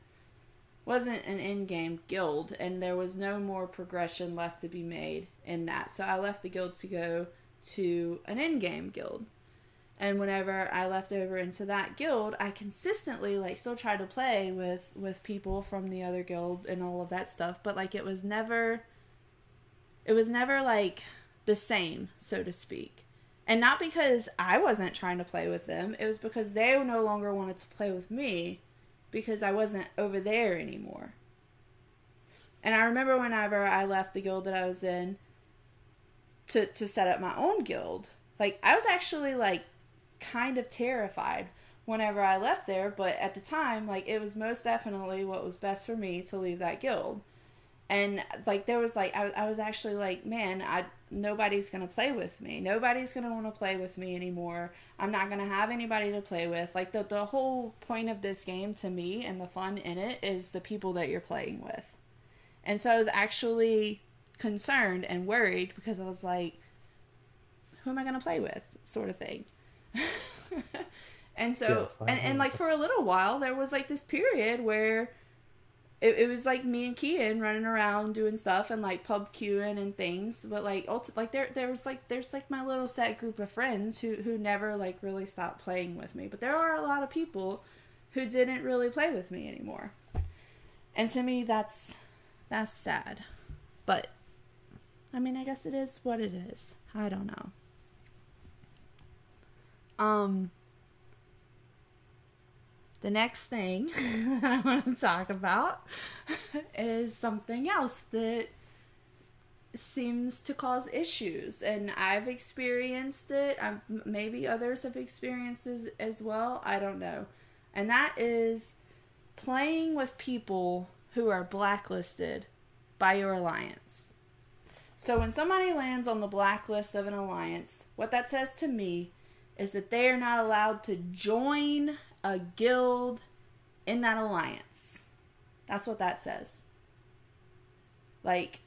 wasn't an in-game guild and there was no more progression left to be made in that. So i left the guild to go to an in-game guild and whenever i left over into that guild i consistently like still tried to play with with people from the other guild and all of that stuff but like it was never it was never like the same so to speak and not because I wasn't trying to play with them, it was because they no longer wanted to play with me because I wasn't over there anymore. And I remember whenever I left the guild that I was in to to set up my own guild, like I was actually like kind of terrified whenever I left there, but at the time, like it was most definitely what was best for me to leave that guild. And like there was like I, I was actually like, man, I nobody's gonna play with me. Nobody's gonna want to play with me anymore. I'm not gonna have anybody to play with. Like the the whole point of this game to me and the fun in it is the people that you're playing with. And so I was actually concerned and worried because I was like, who am I gonna play with? Sort of thing. and so Yes, and, and like for a little while there was like this period where it, it was like me and Kian running around doing stuff and like pub queuing and things, but like ulti- like there there was like there's like my little set group of friends who who never like really stopped playing with me. But there are a lot of people who didn't really play with me anymore. And to me that's that's sad. But I mean, I guess it is what it is. I don't know. Um the next thing I want to talk about is something else that seems to cause issues, and I've experienced it. I'm, maybe others have experienced it as well. I don't know, and that is playing with people who are blacklisted by your alliance. So when somebody lands on the blacklist of an alliance, what that says to me is that they are not allowed to join a guild in that alliance. That's what that says. Like,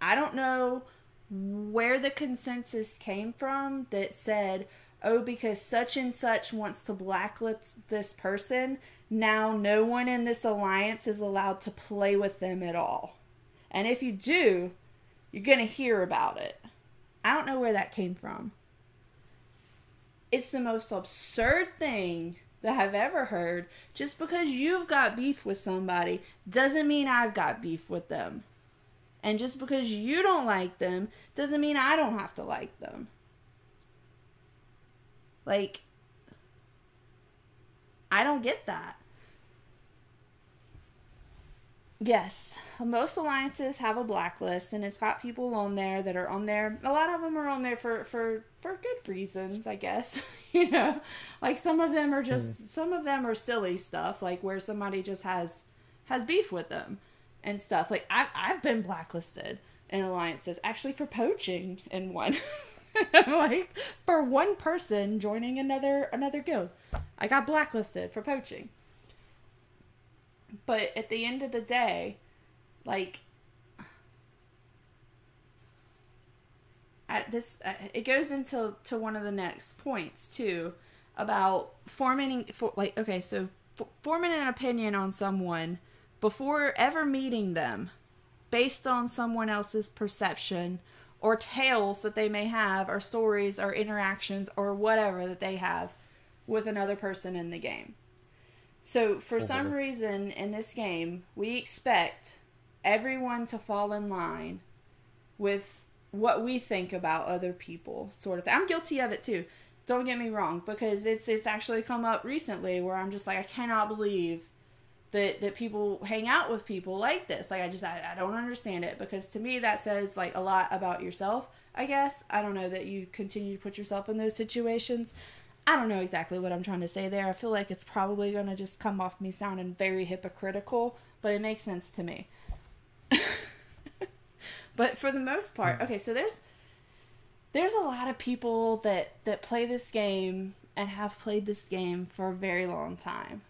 I don't know where the consensus came from that said, oh, because such and such wants to blacklist this person, now no one in this alliance is allowed to play with them at all. And if you do, you're going to hear about it. I don't know where that came from. It's the most absurd thing that I've ever heard. Just because you've got beef with somebody doesn't mean I've got beef with them. And just because you don't like them doesn't mean I don't have to like them. Like, I don't get that. Yes, most alliances have a blacklist, and it's got people on there that are on there. A lot of them are on there for for for good reasons, I guess. you know, like some of them are just mm. some of them are silly stuff, like where somebody just has has beef with them and stuff. Like I've I've been blacklisted in alliances, actually for poaching in one. like for one person joining another another guild, I got blacklisted for poaching but at the end of the day, like at this uh, it goes into to one of the next points too about forming for like okay so f- forming an opinion on someone before ever meeting them based on someone else's perception or tales that they may have or stories or interactions or whatever that they have with another person in the game. So, for some reason in this game, we expect everyone to fall in line with what we think about other people, sort of. Thing. I'm guilty of it too. Don't get me wrong, because it's it's actually come up recently where I'm just like I cannot believe that that people hang out with people like this. Like I just I, I don't understand it because to me that says like a lot about yourself. I guess I don't know that you continue to put yourself in those situations. I don't know exactly what I'm trying to say there. I feel like it's probably going to just come off me sounding very hypocritical, but it makes sense to me. but for the most part, hmm. okay, so there's there's a lot of people that that play this game and have played this game for a very long time.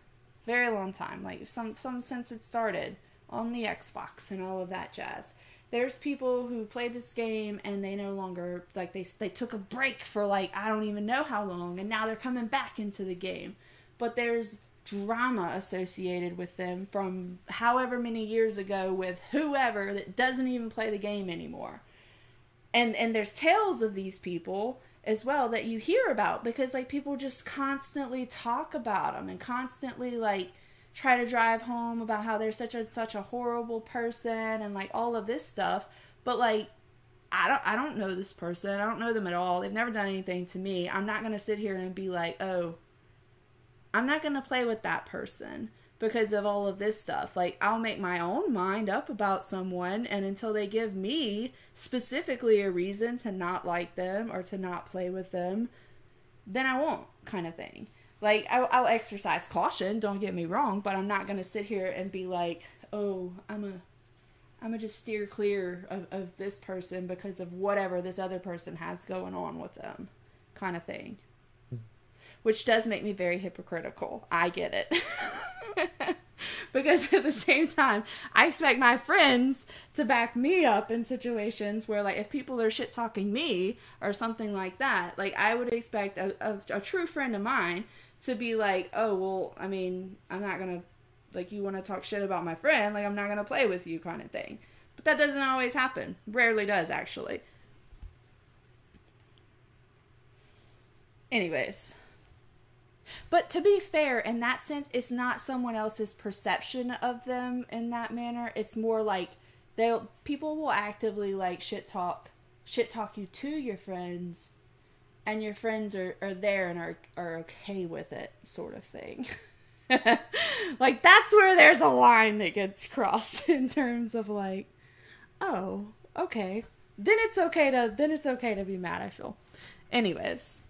Very long time, like some some since it started on the Xbox and all of that jazz there's people who play this game and they no longer like they they took a break for like I don't even know how long and now they're coming back into the game. But there's drama associated with them from however many years ago with whoever that doesn't even play the game anymore. And and there's tales of these people as well that you hear about because like people just constantly talk about them and constantly like try to drive home about how they're such a such a horrible person and like all of this stuff but like I don't I don't know this person. I don't know them at all. They've never done anything to me. I'm not going to sit here and be like, "Oh, I'm not going to play with that person because of all of this stuff." Like I'll make my own mind up about someone and until they give me specifically a reason to not like them or to not play with them, then I won't kind of thing like I'll, I'll, exercise caution don't get me wrong but i'm not gonna sit here and be like oh i'm a i'm gonna just steer clear of, of this person because of whatever this other person has going on with them kind of thing which does make me very hypocritical i get it because at the same time i expect my friends to back me up in situations where like if people are shit talking me or something like that like i would expect a, a, a true friend of mine to be like, oh, well, I mean, I'm not going to, like, you want to talk shit about my friend, like, I'm not going to play with you, kind of thing. But that doesn't always happen. Rarely does, actually. Anyways. But to be fair, in that sense, it's not someone else's perception of them in that manner. It's more like they'll people will actively like shit talk shit talk you to your friends and your friends are, are there and are, are okay with it, sort of thing. like, that's where there's a line that gets crossed in terms of, like, oh, okay. Then it's okay to then it's okay to be mad, I feel. Anyways.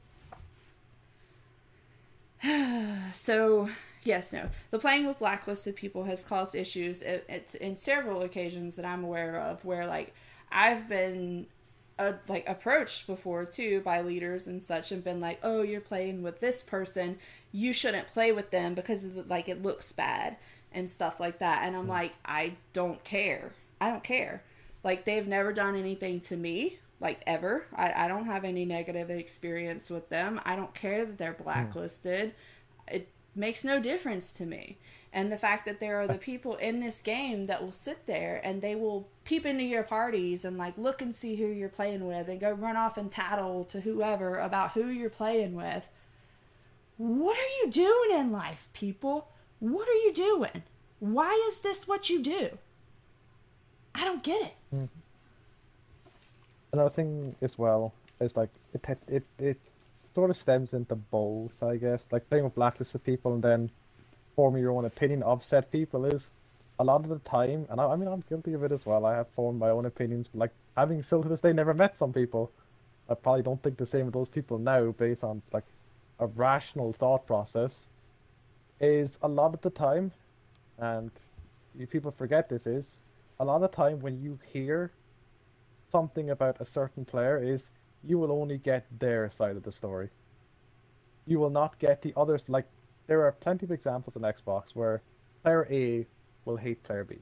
so yes, no. The playing with blacklisted people has caused issues. It, it's in several occasions that I'm aware of where like I've been uh, like approached before too by leaders and such and been like oh you're playing with this person you shouldn't play with them because of the, like it looks bad and stuff like that and i'm mm. like i don't care i don't care like they've never done anything to me like ever. I, I don't have any negative experience with them. I don't care that they're mm. blacklisted. Mm. it makes no difference to me. And the fact that there are the people in this game that will sit there and they will peep into your parties and like look and see who you're playing with and go run off and tattle to whoever about who you're playing with. What are you doing in life people? What are you doing? Why is this what you do? I don't get it. Mm. Another thing as well is like it it it sort of stems into both i guess like playing with blacklists of people and then forming your own opinion of said people is a lot of the time, and I, I, mean, I'm guilty of it as well. I have formed my own opinions, but like having still to this day never met some people. I probably don't think the same of those people now, based on like a rational thought process. Is a lot of the time, and people forget this is a lot of the time when you hear something about a certain player is you will only get their side of the story. You will not get the others like there are plenty of examples in Xbox where player A will hate player B.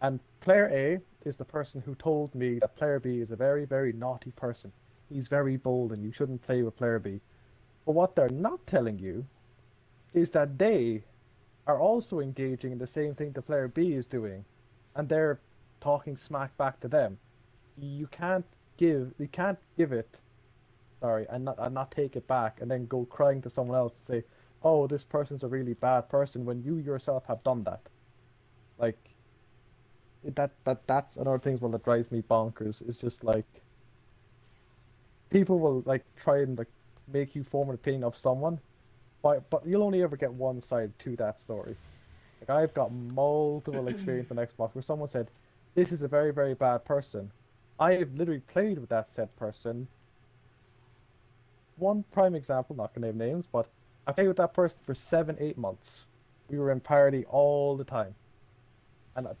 And player A is the person who told me that player B is a very, very naughty person. He's very bold and you shouldn't play with player B. But what they're not telling you is that they are also engaging in the same thing the player B is doing. And they're talking smack back to them. You can't give you can't give it sorry and not and not take it back and then go crying to someone else and say, oh, this person's a really bad person when you yourself have done that. Like that that that's another thing well that drives me bonkers. It's just like people will like try and like make you form an opinion of someone, but but you'll only ever get one side to that story. Like I've got multiple experience on Xbox where someone said, "This is a very very bad person." I have literally played with that said person. One prime example, not gonna name names, but I played with that person for seven, eight months. We were in party all the time. And I,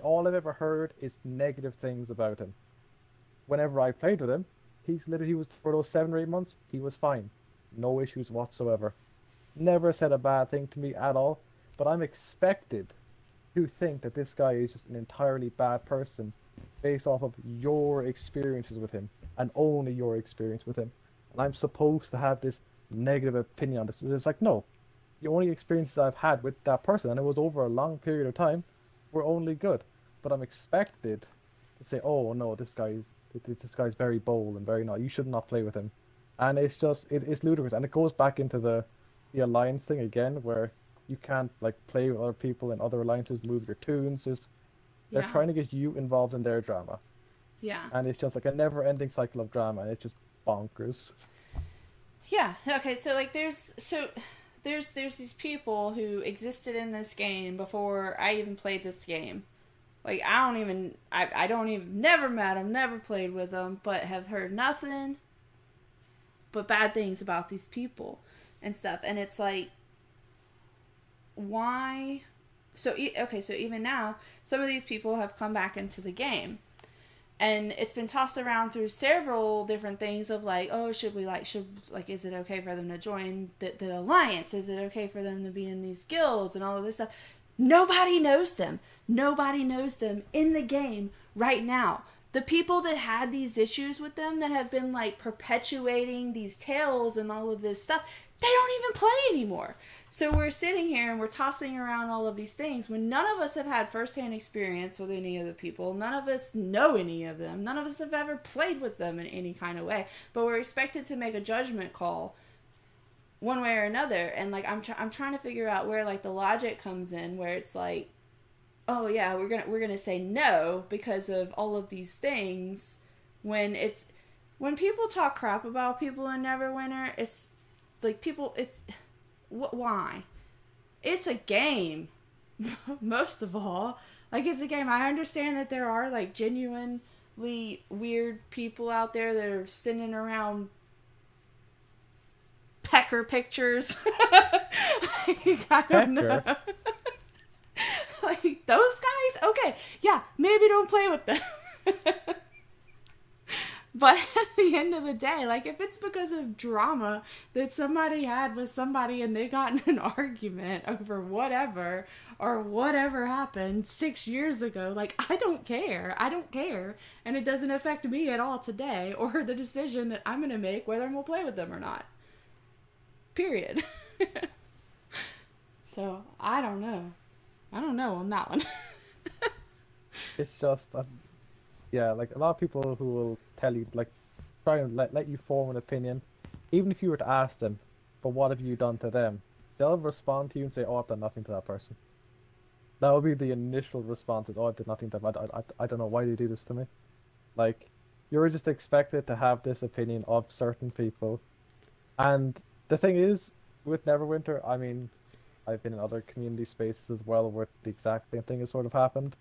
all I've ever heard is negative things about him. Whenever I played with him, he's literally, he was, for those seven or eight months, he was fine. No issues whatsoever. Never said a bad thing to me at all. But I'm expected to think that this guy is just an entirely bad person based off of your experiences with him and only your experience with him. And I'm supposed to have this negative opinion on this. It's like, no, the only experiences I've had with that person, and it was over a long period of time, were only good. But I'm expected to say, oh no, this guy's this guy's very bold and very not. You should not play with him, and it's just it, it's ludicrous, and it goes back into the the alliance thing again, where you can't like play with other people in other alliances, move your toons. Is they're yeah. trying to get you involved in their drama. Yeah. And it's just like a never-ending cycle of drama, and it's just bonkers. Yeah. Okay. So like, there's so there's there's these people who existed in this game before I even played this game. Like I don't even I I don't even never met them, never played with them, but have heard nothing but bad things about these people and stuff. And it's like why so okay, so even now some of these people have come back into the game. And it's been tossed around through several different things of like oh should we like should like is it okay for them to join the, the alliance? Is it okay for them to be in these guilds and all of this stuff? Nobody knows them. Nobody knows them in the game right now. The people that had these issues with them that have been like perpetuating these tales and all of this stuff they don't even play anymore so we're sitting here and we're tossing around all of these things when none of us have had firsthand experience with any of the people. None of us know any of them. None of us have ever played with them in any kind of way. But we're expected to make a judgment call one way or another. And like I'm tr- I'm trying to figure out where like the logic comes in where it's like oh yeah, we're going to we're going to say no because of all of these things when it's when people talk crap about people in Neverwinter, it's like people it's Wh- why? It's a game. Most of all, like it's a game. I understand that there are like genuinely weird people out there that are sending around pecker pictures. like, I don't know. like those guys, okay, yeah, maybe don't play with them. But at the end of the day, like if it's because of drama that somebody had with somebody and they got in an argument over whatever or whatever happened six years ago, like I don't care. I don't care. And it doesn't affect me at all today or the decision that I'm going to make whether I'm going to play with them or not. Period. so I don't know. I don't know on that one. it's just, uh, yeah, like a lot of people who will tell you, like, try and let, let you form an opinion, even if you were to ask them, but what have you done to them? They'll respond to you and say, oh, I've done nothing to that person. That would be the initial response is, oh, I did nothing to them. I, I, I don't know why they do this to me. Like, you're just expected to have this opinion of certain people. And the thing is, with Neverwinter, I mean, I've been in other community spaces as well where the exact same thing has sort of happened.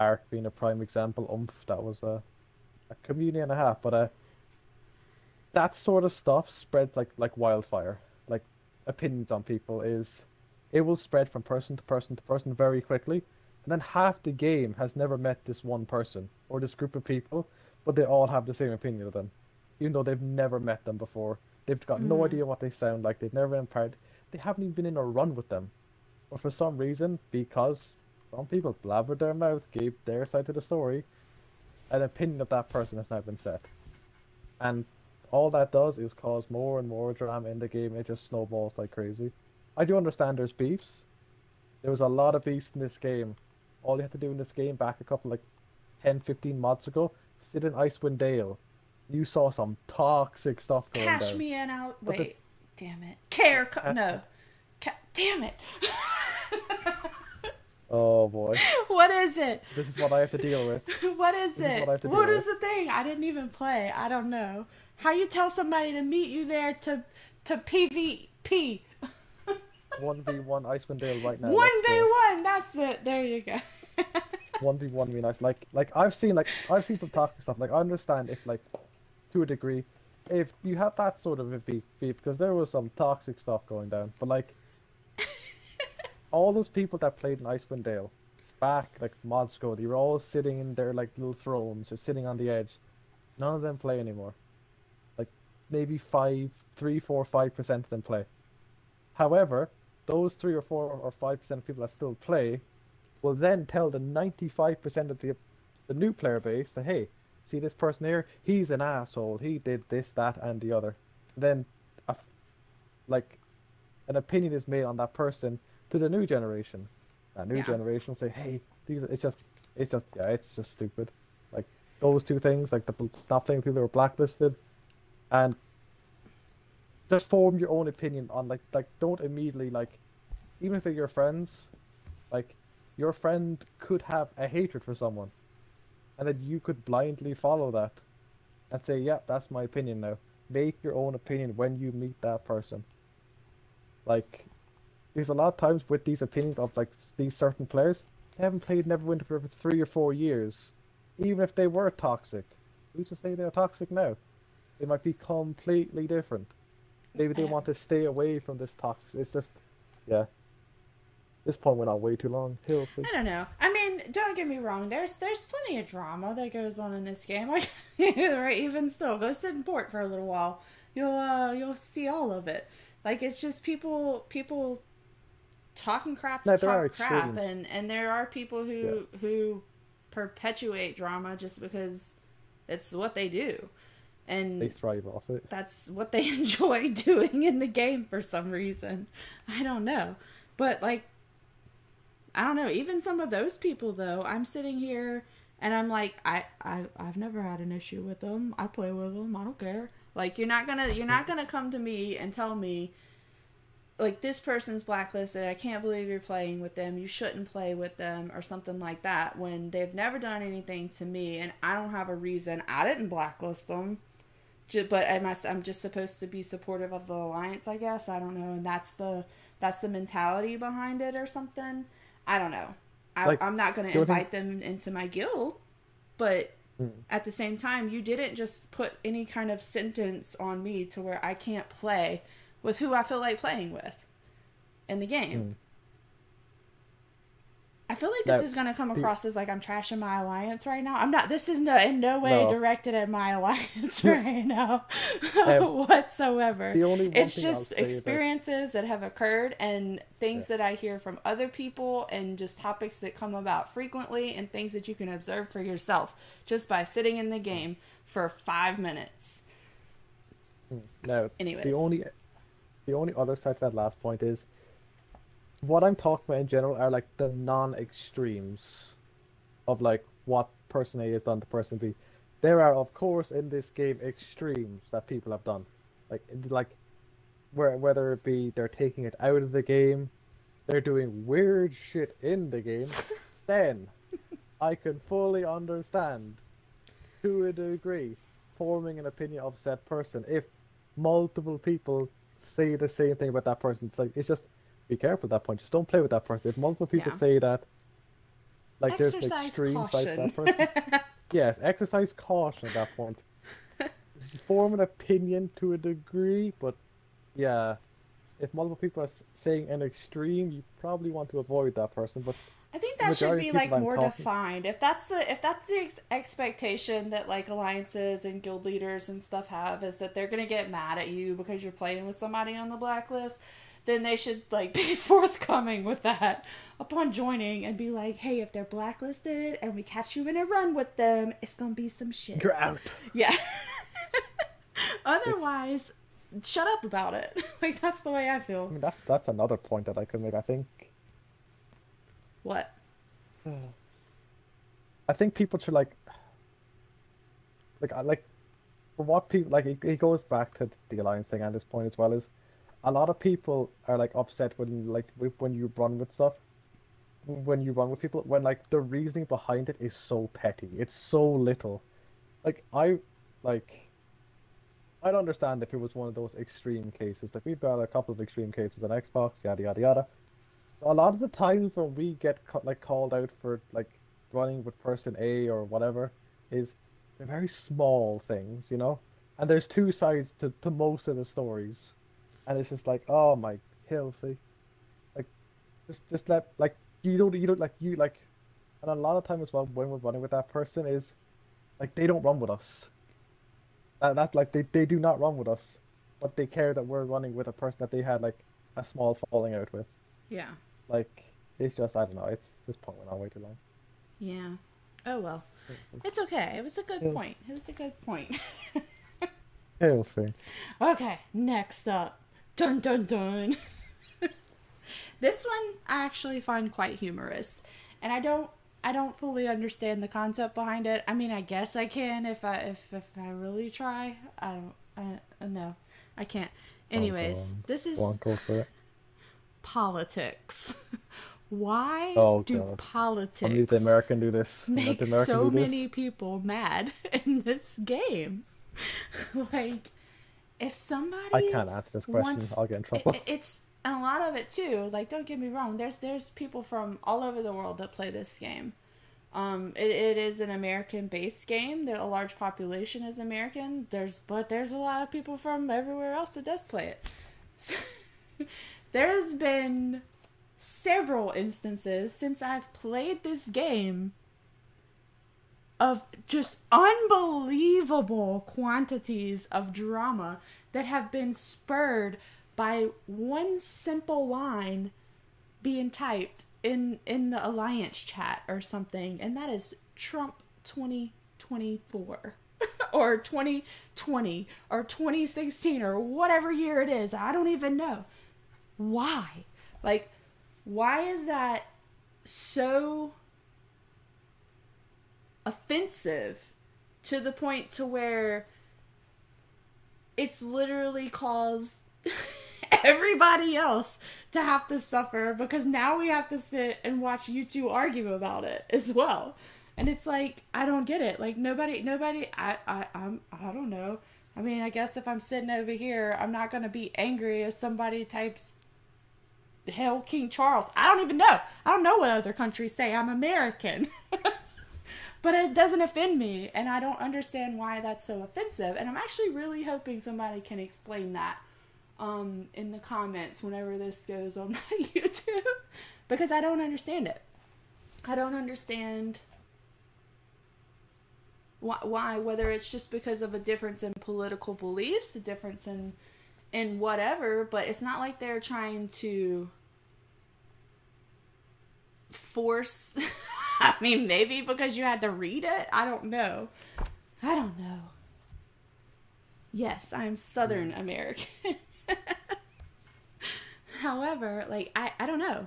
Ark being a prime example, Umph, that was a, a community and a half, but uh, that sort of stuff spreads like like wildfire. Like opinions on people is, it will spread from person to person to person very quickly, and then half the game has never met this one person or this group of people, but they all have the same opinion of them, even though they've never met them before. They've got mm. no idea what they sound like. They've never been part. They haven't even been in a run with them, but for some reason, because some people blabbered their mouth, gave their side to the story, an opinion of that person has now been set. And all that does is cause more and more drama in the game. It just snowballs like crazy. I do understand there's beefs. There was a lot of beefs in this game. All you had to do in this game back a couple like 10, 15 months ago, sit in Icewind Dale. You saw some toxic stuff going Cash down. me in out. Wait, the... damn it. Care. No. Ca- damn it. Oh boy. What is it? This is what I have to deal with. what is this it? Is what, what is the thing? I didn't even play. I don't know. How you tell somebody to meet you there to to PvP? One v one Icewind Dale right now. One v one. That's it. There you go. One v one be nice. Like like I've seen like I've seen some toxic stuff. Like I understand if like to a degree, if you have that sort of a beef beef because there was some toxic stuff going down. But like all those people that played in Icewind Dale back like months ago, they were all sitting in their like little thrones or sitting on the edge. None of them play anymore. Like maybe five, three, four, five percent of them play. However, those three or four or five percent of people that still play will then tell the ninety-five percent of the the new player base that hey, see this person here, he's an asshole. He did this, that, and the other. And then, a, like, an opinion is made on that person to the new generation. That new yeah. generation will say, "Hey, these it's just, it's just, yeah, it's just stupid." Like those two things, like the not playing people who are blacklisted, and just form your own opinion on like like don't immediately like, even if they're your friends, like your friend could have a hatred for someone, and then you could blindly follow that, and say, "Yeah, that's my opinion now." Make your own opinion when you meet that person. Like because a lot of times with these opinions of like these certain players, they haven't played Neverwinter for three or four years. Even if they were toxic, who's to say they're toxic now? They might be completely different. Maybe they want to stay away from this toxic. It's just, yeah. This point went on way too long. Hill, I don't know. I mean, don't get me wrong. There's there's plenty of drama that goes on in this game. Like, even still, go sit in port for a little while. You'll uh, you'll see all of it. Like it's just people people talking crap to no, talk crap, and and there are people who yeah. who perpetuate drama just because it's what they do, and they thrive off it. That's what they enjoy doing in the game for some reason. I don't know, but like, I don't know. Even some of those people, though, I'm sitting here and I'm like, I I I've never had an issue with them. I play with them. I don't care. Like you're not gonna you're not gonna come to me and tell me like this person's blacklisted. I can't believe you're playing with them. You shouldn't play with them or something like that when they've never done anything to me and I don't have a reason. I didn't blacklist them. But I must I'm just supposed to be supportive of the alliance, I guess. I don't know, and that's the that's the mentality behind it or something. I don't know. I, like, I'm not going to invite them into my guild, but mm. at the same time, you didn't just put any kind of sentence on me to where I can't play with who I feel like playing with in the game. Mm. I feel like this Now, is gonna come the- across as like I'm trashing my alliance right now. I'm not. This is no in no way No. directed at my alliance right now whatsoever. the only it's just experiences that have occurred and things that I hear from other people and just topics that come about frequently and things that you can observe for yourself just by sitting in the game for five minutes. No. Anyways. the only the only other side to that last point is what I'm talking about in general are like the non-extremes of like what person A has done to person B. There are, of course, in this game extremes that people have done, like like where whether it be they're taking it out of the game, they're doing weird shit in the game, then I can fully understand to a degree forming an opinion of said person if multiple people say the same thing about that person. It's like it's just be careful at that point. Just don't play with that person. If multiple people Yeah. say that, like there's an Exercise extreme side to that caution. person. yes, exercise caution at that point. Form an opinion to a degree, but yeah, if multiple people are saying an extreme, you probably want to avoid that person. But I think that should be like I'm more talking- defined. If that's the if that's the ex- expectation that like alliances and guild leaders and stuff have is that they're gonna get mad at you because you're playing with somebody on the blacklist, then they should like be forthcoming with that upon joining and be like, hey, if they're blacklisted and we catch you in a run with them, it's gonna be some shit. you're out. Yeah. Otherwise, shut up about it. like that's the way I feel. I mean, that's that's another point that I could make. I think What? I think people should like, like, I- like, what people like, it, it goes back to the alliance thing at this point as well. Is a lot of people are like upset when like when you run with stuff, when you run with people, when like the reasoning behind it is so petty. It's so little. Like I, like, I'd understand if it was one of those extreme cases. Like we've got a couple of extreme cases on Xbox, yada yada yada. A lot of the times when we get ca- like called out for like running with person A or whatever is they're very small things, you know? And there's two sides to, to most of the stories. And it's just like, oh my healthy. Like just just let like you don't you don't like you like and a lot of time as well when we're running with that person is like they don't run with us. That that's like they, they do not run with us. But they care that we're running with a person that they had like a small falling out with. Yeah. Like it's just I don't know, it's this point went on way too long. Yeah. Oh well. Mm-hmm. It's okay. It was a good Yeah. point. It was a good point. Okay, next up. Dun dun dun. this one I actually find quite humorous. And I don't I don't fully understand the concept behind it. I mean, I guess I can if I if if I really try. I don't I, no. I can't. Oh, Anyways, on. this is Go on, go for it. Politics. Why Oh, do God. politics the American do this. Make the American so do this. many people mad in this game. like, if somebody I can't answer this question. wants- I'll get in trouble. it- it's and a lot of it too. Like, don't get me wrong. There's there's people from all over the world that play this game. Um, it, it is an American-based game. There, a large population is American. There's but there's a lot of people from everywhere else that does play it. There has been several instances since I've played this game of just unbelievable quantities of drama that have been spurred by one simple line being typed in in the alliance chat or something and that is Trump 2024 or 2020 or 2016 or whatever year it is. I don't even know why like why is that so offensive to the point to where it's literally caused everybody else to have to suffer because now we have to sit and watch you two argue about it as well. And it's like I don't get it. Like nobody nobody I I I'm I don't know. I mean, I guess if I'm sitting over here, I'm not to be angry if somebody types Hail King Charles. I don't even know. I don't know what other countries say. I'm American. but it doesn't offend me and i don't understand why that's so offensive and i'm actually really hoping somebody can explain that um, in the comments whenever this goes on my youtube because i don't understand it I don't understand why, why whether it's just because of a difference in political beliefs, a difference in in whatever, but it's not like they're trying to force I mean, maybe because you had to read it. I don't know. I don't know. Yes, I'm Southern American. However, like I, I don't know.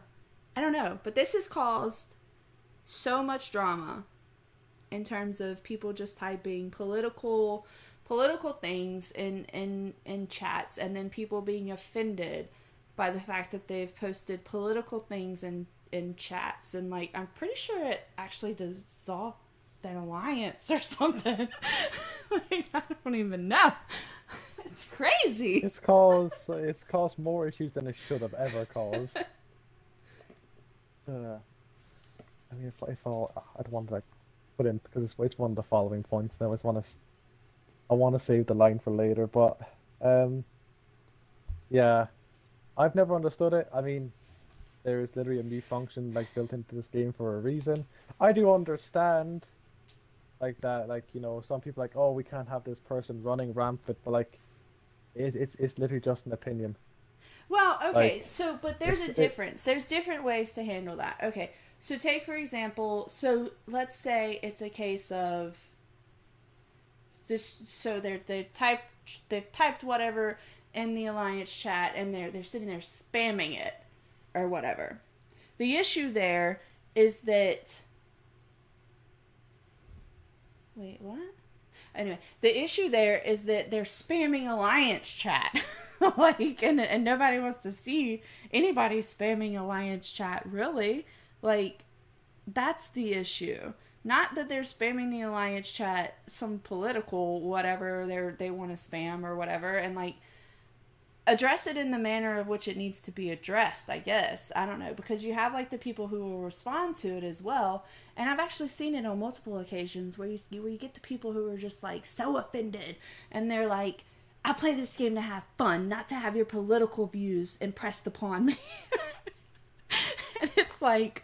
I don't know. But this has caused so much drama in terms of people just typing political political things in in in chats and then people being offended by the fact that they've posted political things in in chats and like I'm pretty sure it actually dissolved an alliance or something. like I don't even know. It's crazy. It's caused it's caused more issues than it should have ever caused. uh, I mean, if, if I'll, I don't want to like put in because it's, it's one of the following points. Now I just want to I want to save the line for later, but um, yeah, I've never understood it. I mean, there is literally a mute function like built into this game for a reason. I do understand like that, like you know, some people like, oh, we can't have this person running rampant, but like, it, it's it's literally just an opinion. Well, okay, like, so but there's a difference. It, there's different ways to handle that. Okay, so take for example, so let's say it's a case of this. So they're they typed they've typed whatever in the alliance chat, and they're they're sitting there spamming it or whatever. The issue there is that. Wait, what? Anyway, the issue there is that they're spamming alliance chat. like, and, and nobody wants to see anybody spamming alliance chat, really. Like, that's the issue. Not that they're spamming the alliance chat, some political whatever they they want to spam or whatever, and like address it in the manner of which it needs to be addressed i guess. I don't know because you have like the people who will respond to it as well. And i've actually seen it on multiple occasions where you where you get the people who are just like so offended. And they're like i play this game to have fun not to have your political views impressed upon me. And it's like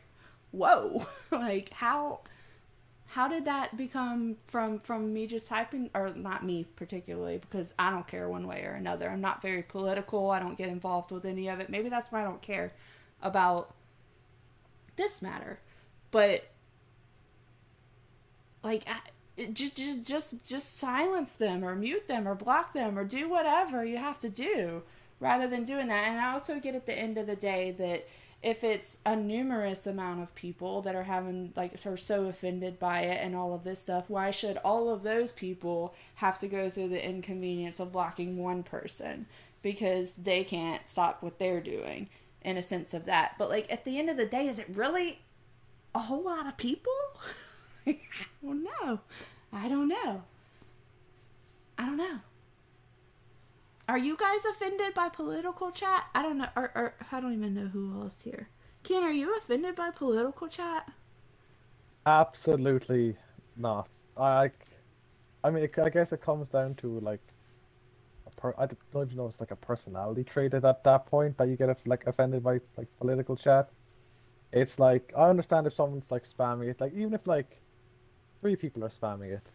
whoa. Like how how did that become from from me just typing or not me particularly because i don't care one way or another. I'm not very political. I don't get involved with any of it. Maybe that's why i don't care about this matter. But like just just just just silence them or mute them or block them or do whatever you have to do rather than doing that. And i also get at the end of the day that if it's a numerous amount of people that are having like are so offended by it and all of this stuff why should all of those people have to go through the inconvenience of blocking one person? Because they can't stop what they're doing in a sense of that. But like at the end of the day is it really a whole lot of people? I don't know. I don't know. I don't know are you guys offended by political chat? I don't know. Or, or I don't even know who else here. Ken, are you offended by political chat? Absolutely not. I, I mean, I guess it comes down to like, a per, I don't even know it's like a personality trait at that point that you get like offended by like political chat. It's like I understand if someone's like spamming it, like even if like three people are spamming it.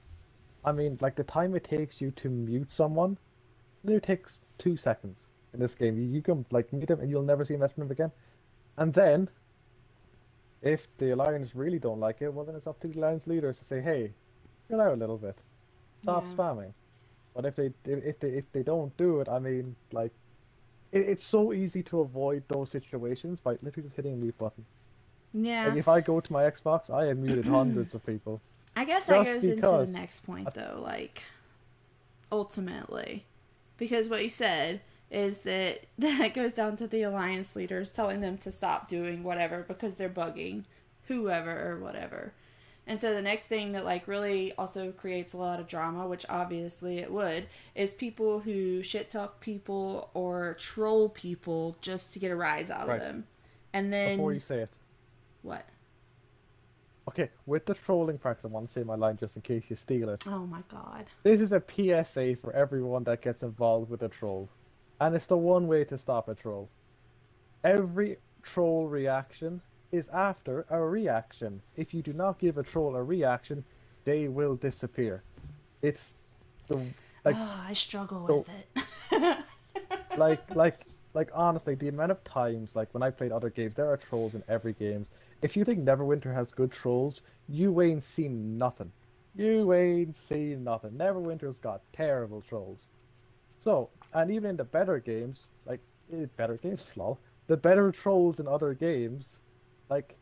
I mean, like the time it takes you to mute someone literally takes two seconds in this game. You, you can like meet them and you'll never see him from him again. And then, if the alliance really don't like it, well then it's up to the alliance leaders to say, hey, chill out a little bit, stop yeah. spamming. But if they if they if they don't do it, I mean, like, it, it's so easy to avoid those situations by literally just hitting a mute button. Yeah. Like if I go to my Xbox, I have muted hundreds of people. I guess that goes into the next point, though. Like, ultimately, because what you said is that that goes down to the alliance leaders telling them to stop doing whatever because they're bugging whoever or whatever. And so the next thing that like really also creates a lot of drama, which obviously it would, is people who shit talk people or troll people just to get a rise out right. of them. And then before you say it, what? Okay, with the trolling practice, I want to say my line just in case you steal it. Oh my god. This is a PSA for everyone that gets involved with a troll. And it's the one way to stop a troll. Every troll reaction is after a reaction. If you do not give a troll a reaction, they will disappear. It's the like oh, I struggle so- with it. like like like honestly, the amount of times like when I played other games, there are trolls in every games. If you think Neverwinter has good trolls, you ain't seen nothing. You ain't seen nothing. Neverwinter's got terrible trolls. So, and even in the better games, like eh, better games, lol, the better trolls in other games, like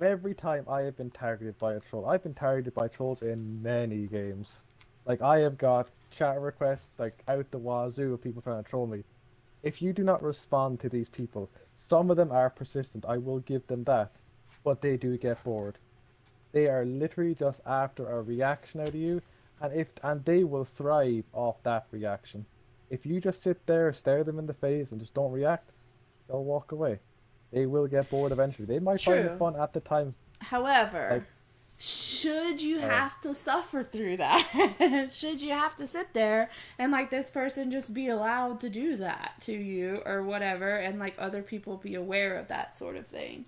every time I have been targeted by a troll, I've been targeted by trolls in many games. Like I have got chat requests like out the wazoo of people trying to troll me. If you do not respond to these people, some of them are persistent. I will give them that, but they do get bored. They are literally just after a reaction out of you, and if and they will thrive off that reaction. If you just sit there, stare them in the face, and just don't react, they'll walk away. They will get bored eventually. They might find True. it fun at the time. However, Like- should you Oh. have to suffer through that? should you have to sit there and like this person just be allowed to do that to you or whatever and like other people be aware of that sort of thing?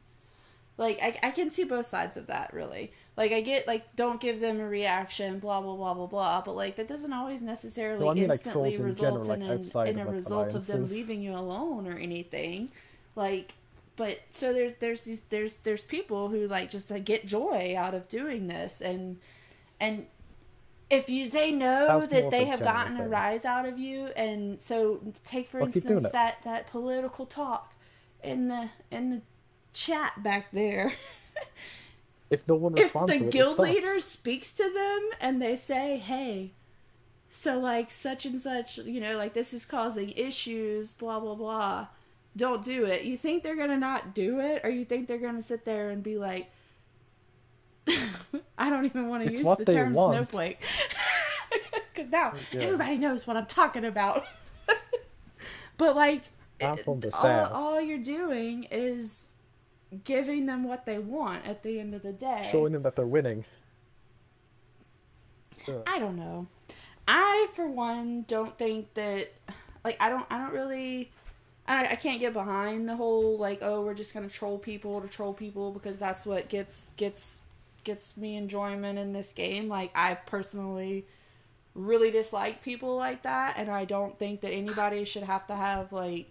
Like I, I can see both sides of that really. Like I get like don't give them a reaction, blah blah blah blah blah, but like that doesn't always necessarily No, I mean, like, instantly in result general, in, like, an, in a like, result of them leaving you alone or anything. Like but so there's there's these there's there's people who like just like, get joy out of doing this and and if you they know That's that they have general gotten a rise out of you and so take for Well, instance that that political talk in the in the chat back there. If no one if the to it, guild leader speaks to them and they say hey so like such and such you know like this is causing issues blah blah blah. Don't do it. You think they're gonna not do it or you think they're gonna sit there and be like i don't even want to use the term want. snowflake. Because now Yeah. everybody knows what i'm talking about. But like it- all, all you're doing is giving them what they want at the end of the day showing them that they're winning. Yeah. I don't know. I, for one, don't think that, like, I don't, I don't really, I, I can't get behind the whole like, oh, we're just gonna troll people to troll people because that's what gets gets gets me enjoyment in this game. Like, I personally really dislike people like that, and I don't think that anybody should have to have like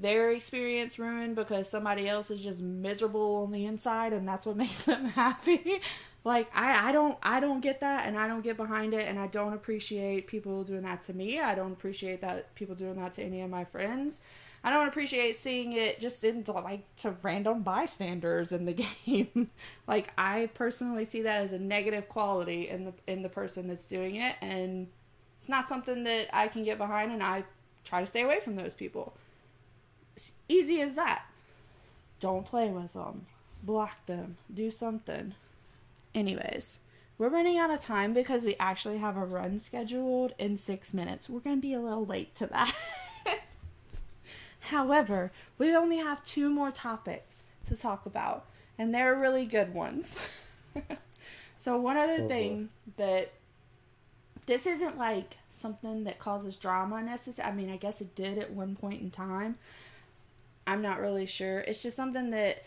their experience ruined because somebody else is just miserable on the inside and that's what makes them happy. Like I, I don't i don't get that and i don't get behind it and i don't appreciate people doing that to me. I don't appreciate that people doing that to any of my friends. I don't appreciate seeing it just in like to random bystanders in the game. Like i personally see that as a negative quality in the in the person that's doing it and it's not something that i can get behind and i try to stay away from those people it's easy as that don't play with them block them do something anyways we're running out of time because we actually have a run scheduled in six minutes we're going to be a little late to that however we only have two more topics to talk about and they're really good ones so one other Oh, boy. thing that this isn't like something that causes drama necessarily. I mean, I guess it did at one point in time. I'm not really sure. It's just something that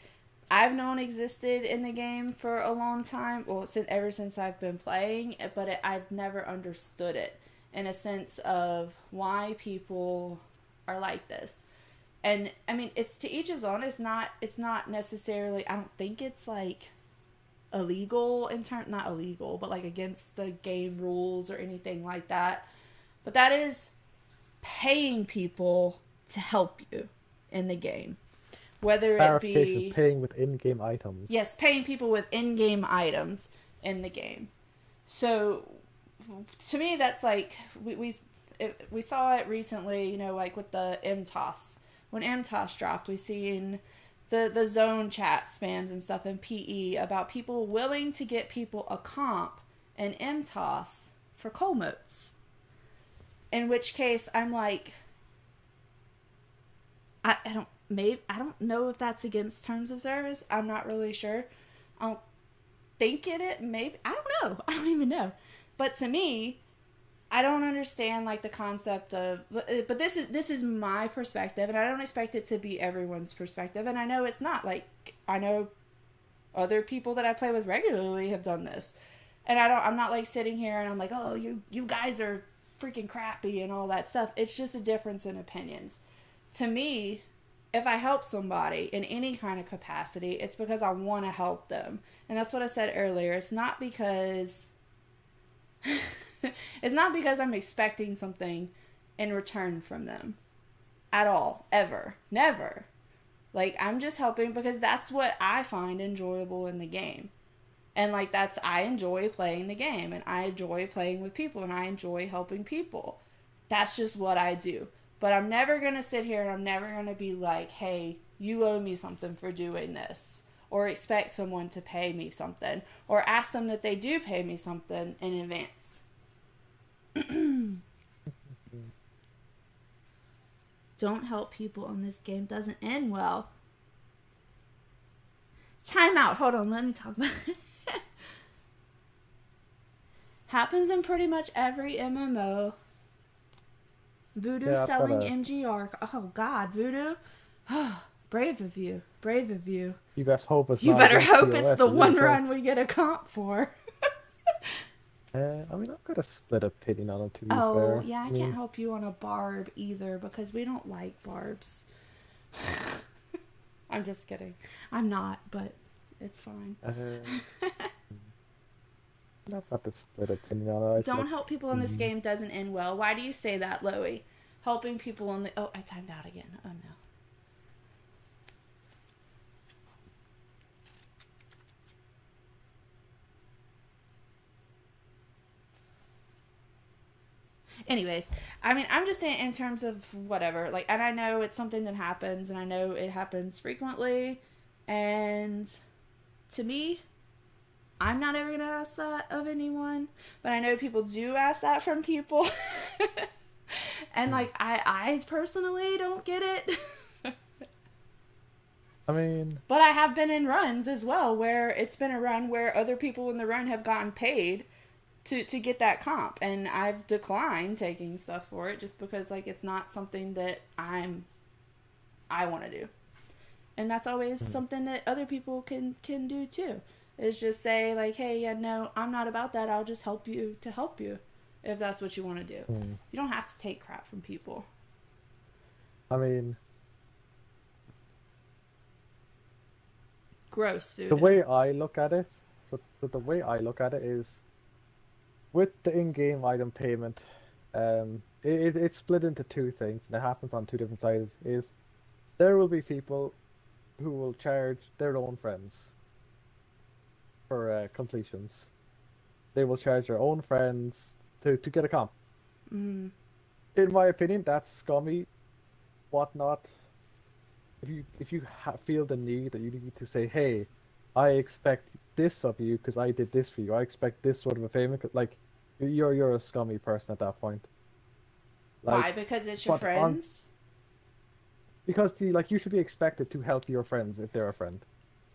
I've known existed in the game for a long time. Well, since ever since I've been playing, but it, I've never understood it in a sense of why people are like this. And I mean, it's to each his own. It's not. It's not necessarily. I don't think it's like illegal in turn not illegal but like against the game rules or anything like that but that is paying people to help you in the game. Whether it be paying with in-game items. yes paying people with in-game items in the game. So to me that's like we we, it, we saw it recently you know like with the mtos when mtos dropped we seen the the zone chat spams and stuff in pe about people willing to get people a comp and mtos for colmotes in which case i'm like I, I don't maybe I don't know if that's against terms of service. I'm not really sure. I don't think it it maybe I don't know. I don't even know. But to me, I don't understand like the concept of uh, but this is this is my perspective and I don't expect it to be everyone's perspective and I know it's not like I know Other people that I play with regularly have done this. And I don't I'm not like sitting here and I'm like, "Oh, you you guys are freaking crappy and all that stuff." It's just a difference in opinions. To me, if I help somebody in any kind of capacity, it's because I want to help them. And that's what I said earlier. It's not because it's not because I'm expecting something in return from them at all, ever, never. Like, I'm just helping because that's what I find enjoyable in the game. And, like, that's, I enjoy playing the game and I enjoy playing with people and I enjoy helping people. That's just what I do. But I'm never going to sit here and I'm never going to be like, hey, you owe me something for doing this. Or expect someone to pay me something. Or ask them that they do pay me something in advance. don't help people in this game doesn't end well. Time out. Hold on. Let me talk about it. Happens in pretty much every MMO. Voodoo Yeah, selling a- MGR. Oh, God. Voodoo? Brave of you. Brave of you. You best hope it's You better hope it's the one run we get a comp for. Uh, I mean, I've got a split opinion on it, to be Oh, fair. yeah, I mean, can't help you on a barb either because we don't like barbs. I'm just kidding. I'm not, but it's fine. Uh, I've got the split opinion on it. I Don't help people in this game doesn't end well. Why do you say that, Loey? Helping people in the oh, I timed out again. Oh no. Anyways, I mean, I'm just saying in terms of whatever, like, and I know it's something that happens, and I know it happens frequently, and to me, I'm not ever gonna ask that of anyone, but I know people do ask that from people. and hmm. like I I personally don't get it. I mean, but I have been in runs as well where it's been a run where other people in the run have gotten paid to to get that comp and I've declined taking stuff for it just because like it's not something that I'm I want to do. And that's always hmm. something that other people can can do too. Is just say like, "Hey, yeah, no, I'm not about that. I'll just help you to help you." If that's what you want to do. hmm, You don't have to take crap from people. I mean, Gross food. the way I look at it, so, so the way I look at it is, with the in-game item payment, um, it, it it's split into two things, and it happens on two different sides. Is there will be people who will charge their own friends for uh, completions. They will charge their own friends to, to get a comp. Mm. In my opinion, that's scummy, whatnot. If you if you ha- feel the need that you need to say, hey, I expect this of you because I did this for you. I expect this sort of a favor. 'cause, Like, you're you're a scummy person at that point. Why? Because it's your but on- friends. because the, like you should be expected to help your friends if they're a friend.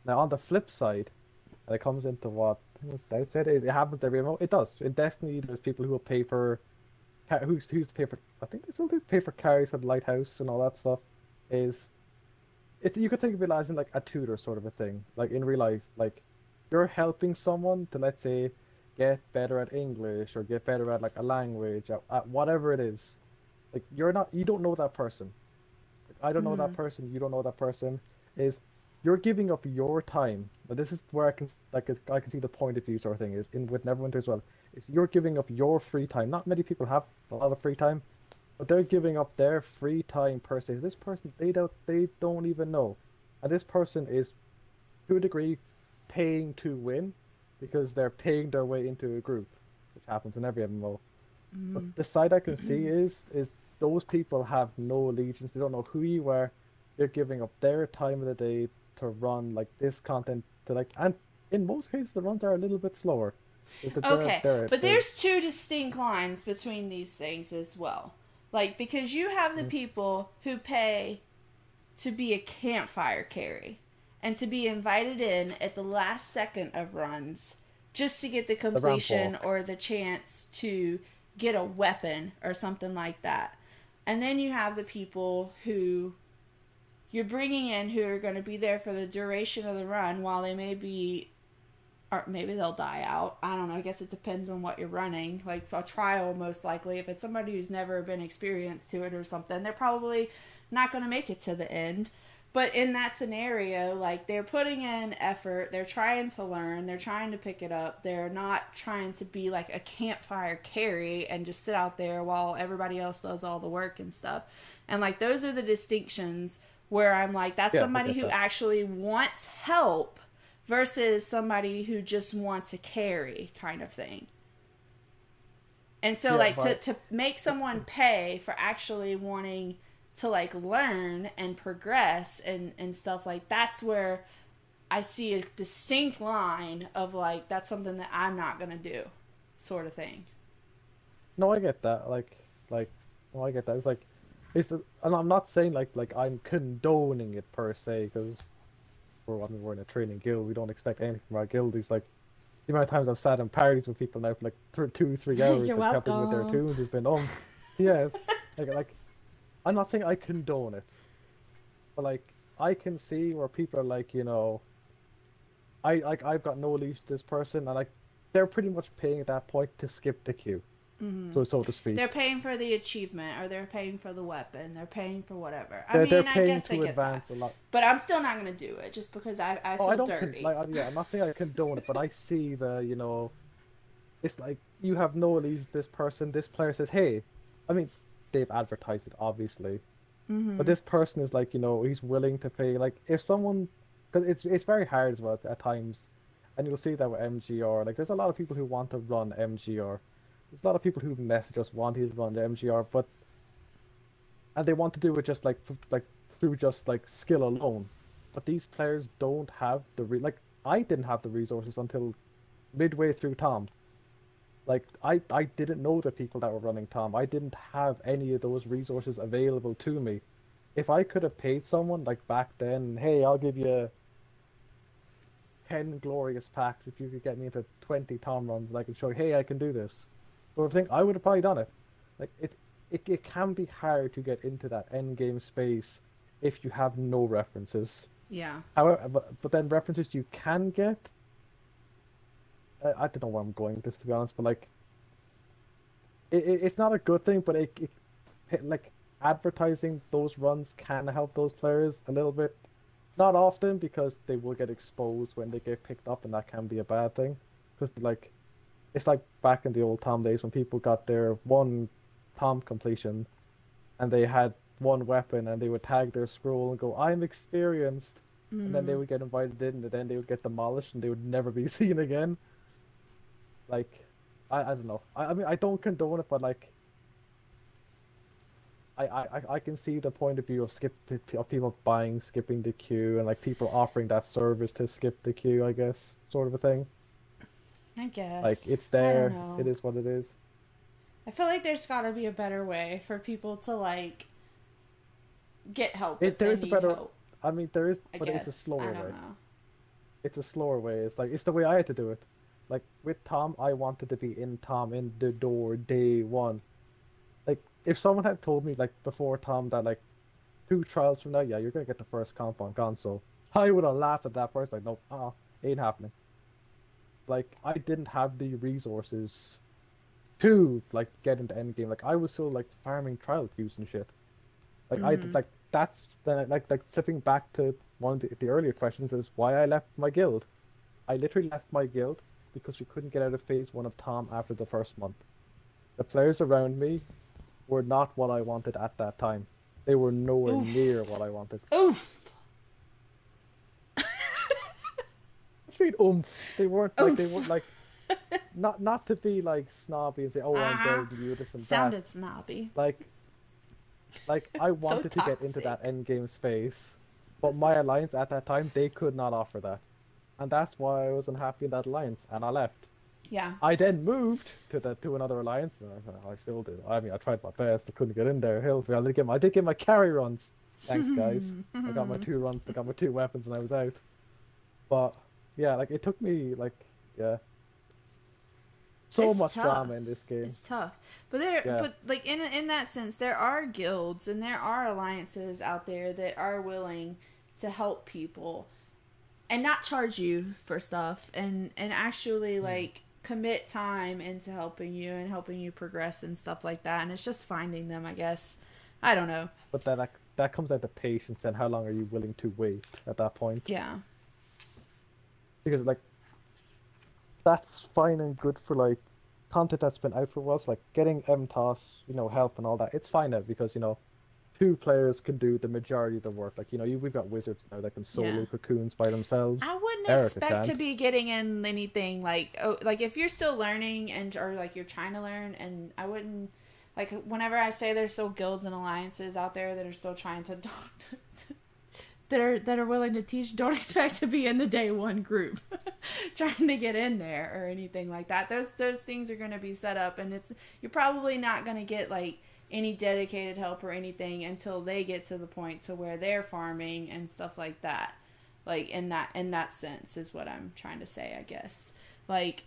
Now on the flip side, and it comes into what I said is it happens every MMO. It does. In Destiny, there's people who will pay for, who's who's to pay for. I think they still do pay for carries and lighthouse and all that stuff. Is it you could think of it as in like a tutor sort of a thing, like in real life, like you're helping someone to let's say get better at English or get better at like a language at, at whatever it is. Like you're not you don't know that person. I don't know that Mhm. person. You don't know that person. Is you're giving up your time. But this is where I can like I can see the point of view sort of thing is in with Neverwinter as well. Is you're giving up your free time. Not many people have a lot of free time, but they're giving up their free time per se. This person they don't they don't even know, and this person is to a degree paying to win because they're paying their way into a group, which happens in every MMO. Mm. But the side I can see is is those people have no allegiance. They don't know who you are. They're giving up their time of the day to run like this content to like, and in most cases the runs are a little bit slower. They're- Okay, but there's two distinct lines between these things as well. Like because you have the Mm. people who pay to be a campfire carry and to be invited in at the last second of runs just to get the completion walk. or the chance to get a weapon or something like that. And then you have the people who you're bringing in who are going to be there for the duration of the run while they may be or maybe they'll die out. I don't know. I guess it depends on what you're running. Like a trial, most likely. If it's somebody who's never been experienced to it or something, they're probably not going to make it to the end. But in that scenario, like they're putting in effort, they're trying to learn, they're trying to pick it up. They're not trying to be like a campfire carry and just sit out there while everybody else does all the work and stuff. And like those are the distinctions where I'm like, that's Yeah, somebody who that. actually wants help versus somebody who just wants a carry kind of thing. And so Yeah, like but- to to make someone pay for actually wanting to like learn and progress and and stuff like that's where I see a distinct line of like that's something that I'm not going to do sort of thing. No, I get that. Like, like, no, I get that. It's like, it's the, and I'm not saying like like I'm condoning it per se because we're I mean, we're in a training guild. We don't expect anything from our guild. It's like the amount of times I've sat in parties with people now for like th- two, three hours, You're like with their toons has been um, yes, like like I'm not saying I condone it, but like I can see where people are like you know. I like I've got no leash to this person, and like they're pretty much paying at that point to skip the queue, so so to speak. They're paying for the achievement or they're paying for the weapon. They're paying for whatever. I They're, mean, they're I guess I to get advance that. a lot. But I'm still not going to do it just because I I feel Oh, I don't. Con- like, I- yeah, I'm not saying I condone it, but I see the, you know, it's like you have no leave this person. This player says, "Hey," I mean, they've advertised it obviously, mm-hmm. but this person is like, you know, he's willing to pay. Like, if someone, because it's it's very hard as well at times, and you'll see that with MGR. Like, there's a lot of people who want to run MGR. There's a lot of people who message us wanting to run the MGR, but and they want to do it just like like through just like skill alone. But these players don't have the re- like I didn't have the resources until midway through Tom. Like I I didn't know the people that were running Tom. I didn't have any of those resources available to me. If I could have paid someone like back then, hey, I'll give you 10 glorious packs if you could get me into 20 Tom runs and I can show you, hey, I can do this. But I think I would have probably done it. Like it, it, it can be hard to get into that end game space if you have no references. yeah. However, but, but then references you can get. I, I don't know where I'm going with this to be honest, but like, it, it it's not a good thing, but it, it it- like advertising those runs can help those players a little bit. Not often because they will get exposed when they get picked up, and that can be a bad thing. Because like, it's like back in the old Tom days when people got their one Tom completion, and they had one weapon, and they would tag their scroll and go, "I'm experienced." and then they Mhm. would get invited in, and then they would get demolished, and they would never be seen again. Like, I, I don't know. I, I mean, I don't condone it, but like, I, I, I- I can see the point of view of skip of people buying, skipping the queue, and like people offering that service to skip the queue. I guess, sort of a thing. I guess. Like, it's there. It is what it is. I feel like there's got to be a better way for people to like get help. It- if they there is a better- help, I mean, there is, I but guess. it's a slower I way. know. it's a slower way. It's like it's the way I had to do it. Like with Tom, I wanted to be in Tom in the door day one. Like if someone had told me like before Tom that like two trials from now, yeah, you're gonna get the first comp on console, I would have laughed at that first. Like no, uh, ain't happening. Like I didn't have the resources to like get into endgame. Like I was still like farming trial queues and shit. Like I Mhm. like that's the, like like flipping back to one of the, the earlier questions is why I left my guild. I literally left my guild because we couldn't get out of phase one of Tom after the first month. The players around me were not what I wanted at that time. They were nowhere Oof. near what I wanted. Oof. Straight oomph. They weren't like they weren't like not not to be like snobby and say, Oh, I'm Uh-huh. than you, this and that. Sounded snobby. Like, like I wanted to get into that toxic. end game space, but my alliance at that time they could not offer that, and that's why I was unhappy in that alliance, and I left. Yeah. I then moved to the to another alliance. I, I still did. I mean, I tried my best. I couldn't get in there. Hell, I did get my, I did get my carry runs. Thanks, guys. I got my two runs. I got my two weapons, and I was out. But yeah, like it took me like yeah so It's much tough. drama in this game. It's tough, but there, Yeah. but like in in that sense, there are guilds and there are alliances out there that are willing to help people, and not charge you for stuff, and and actually hmm. like commit time into helping you and helping you progress and stuff like that. And it's just finding them, I guess. I don't know. But then that, that comes out to patience and how long are you willing to wait at that point? Yeah, Because like that's fine and good for like content that's been out for a while. So, like getting MTOS, you know, help and all that. It's fine now because you know two players can do the majority of the work. Like you know, you, we've got wizards now that can solo Yeah. cocoons by themselves. I wouldn't Erica expect to can't. be getting in anything like oh like if you're still learning and or like you're trying to learn and I wouldn't like whenever I say there's still guilds and alliances out there that are still trying to that are that are willing to teach don't expect to be in the day one group trying to get in there or anything like that. Those those things are going to be set up and it's you're probably not going to get like any dedicated help or anything until they get to the point to where they're farming and stuff like that. Like in that in that sense is what i'm trying to say i guess. Like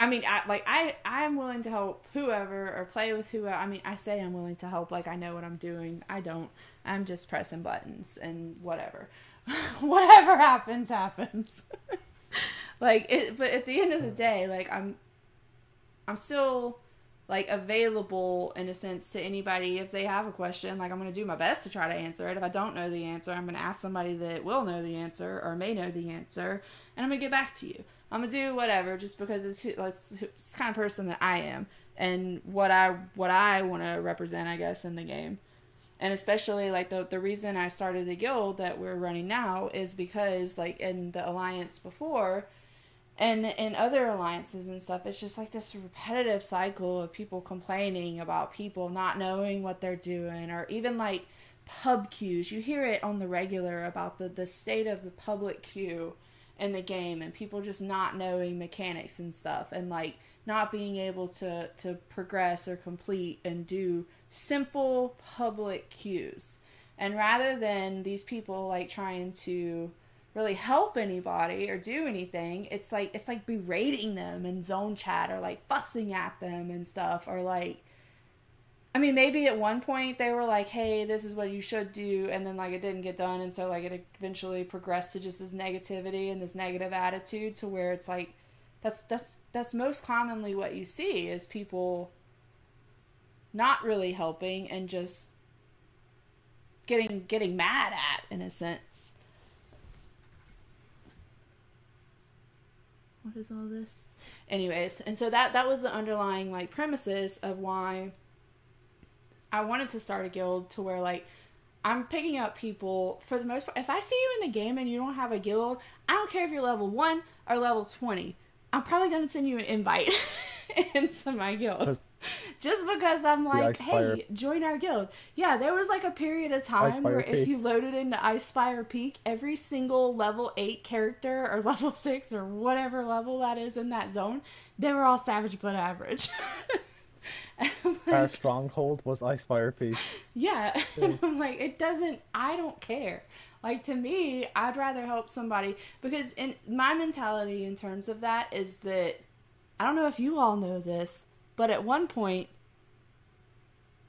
i mean i like i i'm willing to help whoever or play with whoever. I mean i say i'm willing to help like i know what i'm doing. I don't i'm just pressing buttons and whatever. Whatever happens happens. Like it but at the end of the day like i'm i'm still like available in a sense to anybody if they have a question. Like i'm going to do my best to try to answer it. If i don't know the answer i'm going to ask somebody that will know the answer or may know the answer and i'm to get back to you. I'm to do whatever just because it's, who- who- it's kind of person that i am and what i what i want to represent i guess in the game and especially like the the reason I started the guild that we're running now is because like in the alliance before and in other alliances and stuff it's just like this repetitive cycle of people complaining about people not knowing what they're doing or even like pub queues. You hear it on the regular about the the state of the public queue in the game and people just not knowing mechanics and stuff. And like not being able to to progress or complete and do simple public queues. and rather than these people like trying to really help anybody or do anything it's like it's like berating them in zone chat or like fussing at them and stuff or like I mean, maybe at one point they were like, "Hey, this is what you should do," and then like it didn't get done, and so like it eventually progressed to just this negativity and this negative attitude to where it's like, that's that's that's most commonly what you see is people not really helping and just getting getting mad at in a sense. What is all this? Anyways, and so that that was the underlying like premises of why I wanted to start a guild to where like I'm picking up people for the most part. If I see you in the game and you don't have a guild, I don't care if you're level one or level twenty. I'm probably gonna send you an invite into my guild. Just because I'm like, hey, join our guild. Yeah, there was like a period of time where if Peak. you loaded into Ice Icefire Peak, every single level 8 character or level 6 or whatever level that is in that zone, they were all Savage but average. I'm Our stronghold was Icefire Peak. yeah. Yeah. I'm like, it doesn't, I don't care. Like, to me, I'd rather help somebody because in my mentality in terms of that is that I don't know if you all know this, but at one point,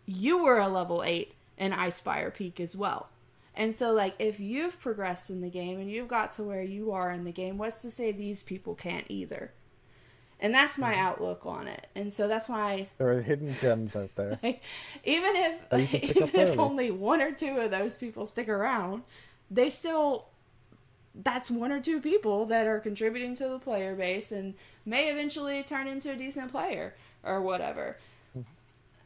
you were a level 8 in Icefire Peak as well. And so, like, if you've progressed in the game and you've got to where you are in the game, what's to say these people can't either? And that's my mm-hmm. outlook on it. And so that's why There are hidden gems out there. like, even That you can if even if only one or two of those people stick around, they still that's one or two people that are contributing to the player base and may eventually turn into a decent player or whatever.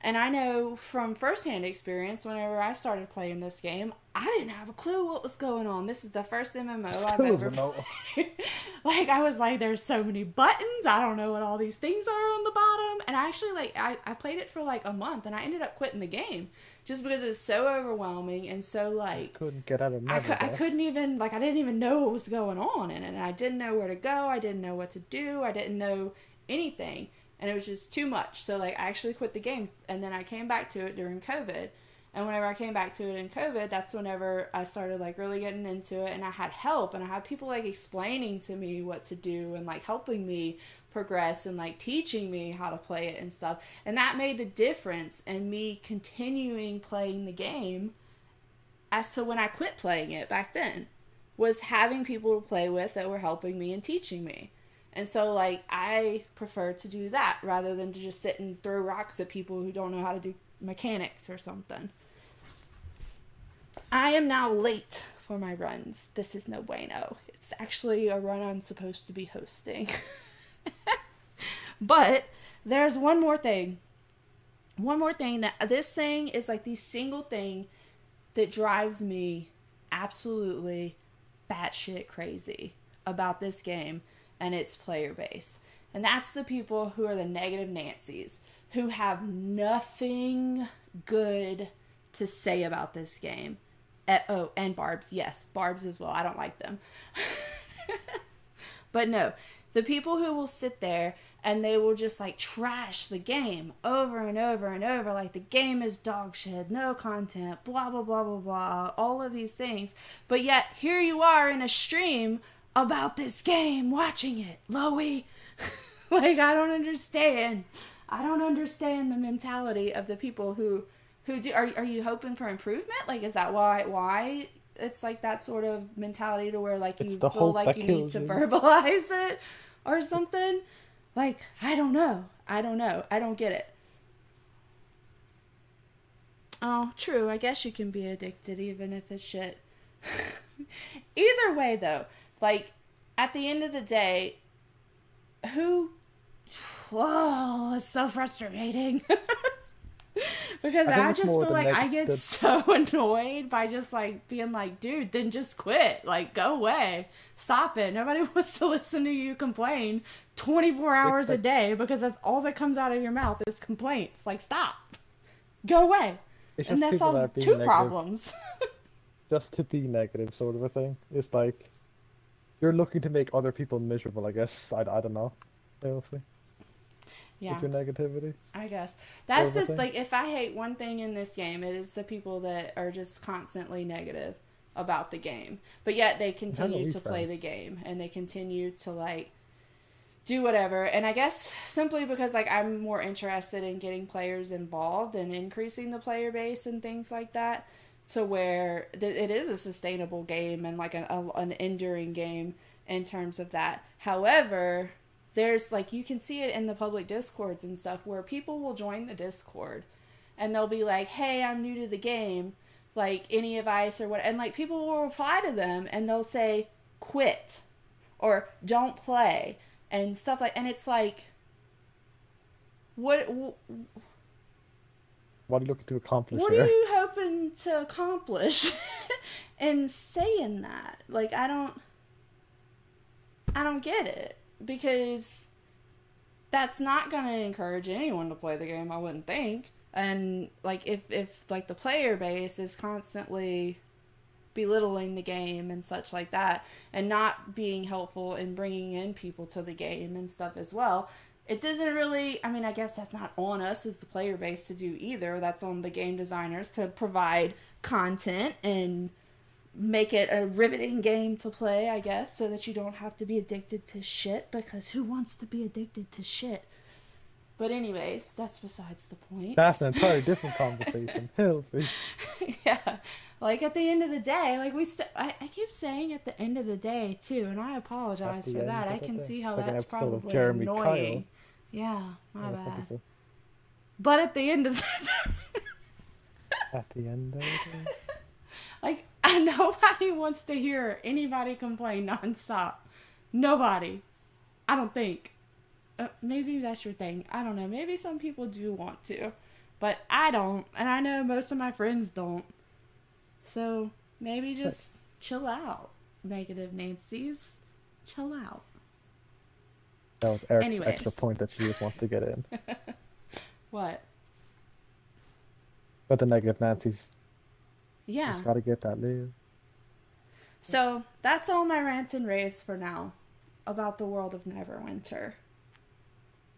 And I know from firsthand experience, whenever I started playing this game, I didn't have a clue what was going on. This is the first MMO I've ever don't like I was like, there's so many buttons. I don't know what all these things are on the bottom. And I actually like I, I played it for like a month and I ended up quitting the game just because it was so overwhelming and so like I Couldn't get out of I, cou- I couldn't even like I didn't even know what was going on in it and I didn't know where to go. I didn't know what to do. I didn't know anything. And it was just too much. So like I actually quit the game and then I came back to it during COVID. And whenever I came back to it in COVID, that's whenever I started like really getting into it and I had help and I had people like explaining to me what to do and like helping me progress and like teaching me how to play it and stuff. And that made the difference in me continuing playing the game as to when I quit playing it back then was having people to play with that were helping me and teaching me. And so like I prefer to do that rather than to just sit and throw rocks at people who don't know how to do mechanics or something. I am now late for my runs. This is no bueno. It's actually a run I'm supposed to be hosting. but there's one more thing. One more thing that this thing is like the single thing that drives me absolutely batshit crazy about this game and its player base. And that's the people who are the negative Nancy's, who have nothing good to say about this game. Uh, oh, and Barb's. Yes, Barb's as well. I don't like them. but no, the people who will sit there and they will just like trash the game over and over and over like the game is dog shit no content blah blah blah blah blah all of these things. But yet here you are in a stream about this game watching it loey like i don't understand. I don't understand the mentality of the people who who do are, are you hoping for improvement? Like is that why why it's like that sort of mentality to where like you feel like you need to you. verbalize it or something like, I don't know. I don't know. I don't get it. Oh, true. I guess you can be addicted even if it's shit. Either way, though, like, at the end of the day, who. Whoa, oh, it's so frustrating. because I, I just feel like I get the... so annoyed by just like being like, dude, then just quit. Like, go away. Stop it. Nobody wants to listen to you complain 24 hours like... a day because that's all that comes out of your mouth is complaints. Like, stop. Go away. and that solves that two negative. problems. just to be negative, sort of a thing. It's like you're looking to make other people miserable, I guess. I, I don't know. Honestly yeah. with your negativity. I guess that's just like if I hate one thing in this game, it is the people that are just constantly negative about the game, but yet they continue to play the game and they continue to like do whatever. And I guess simply because like I'm more interested in getting players involved and increasing the player base and things like that to where th- it is a sustainable game and like an, a, an enduring game in terms of that. However, there's like you can see it in the public discords and stuff where people will join the discord and they'll be like hey i'm new to the game. Like any advice or what? And like people will reply to them and they'll say quit or don't play and stuff like and it's like what what are you looking to accomplish what are you hoping to accomplish in saying that? Like i don't i don't get it because that's not going to encourage anyone to play the game i wouldn't think. And like if if like the player base is constantly belittling the game and such like that and not being helpful in bringing in people to the game and stuff as well it doesn't really i mean i guess that's not on us as the player base to do either. That's on the game designers to provide content and make it a riveting game to play, I guess, so that you don't have to be addicted to shit because who wants to be addicted to shit? But anyways, that's besides the point. That's an entirely different conversation. Yeah. Like at the end of the day, like we st- I, I keep saying at the end of the day too, and I apologize for that. I can see how like that's probably annoying. Kyle. Yeah, my bad. Episode. But at the end of the day At the end of the day. like nobody wants to hear anybody complain nonstop. Nobody. I don't think. Uh, maybe that's your thing. I don't know. Maybe some people do want to, but I don't, and I know most of my friends don't. So maybe just chill out, negative Nancy's. Chill out. That was Eric's Anyways. extra point that she just wants to get in. what? But the negative Nancy's yeah. Just gotta get that live. So that's all my rants and raves for now about the world of Neverwinter.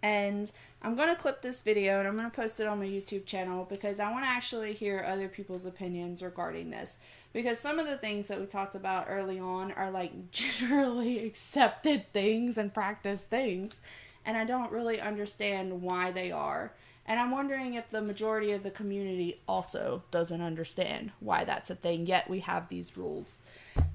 And I'm going to clip this video and I'm going to post it on my YouTube channel because I want to actually hear other people's opinions regarding this. Because some of the things that we talked about early on are like generally accepted things and practiced things. And I don't really understand why they are. And I'm wondering if the majority of the community also doesn't understand why that's a thing, yet we have these rules.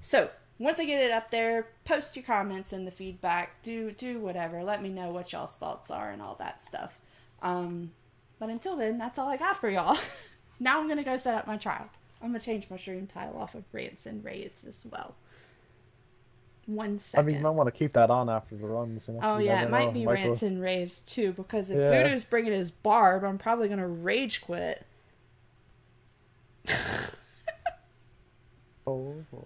So, once I get it up there, post your comments and the feedback. Do do whatever. Let me know what y'all's thoughts are and all that stuff. Um, but until then, that's all I got for y'all. now I'm gonna go set up my trial. I'm gonna change my stream title off of rants and raves as well. One I mean, you might want to keep that on after the runs. You know? Oh You yeah, it might know, be go- rants and raves too. Because if Yeah. Voodoo's bringing his barb, I'm probably gonna rage quit. Oh, boy.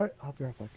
Alright, I'll be right back.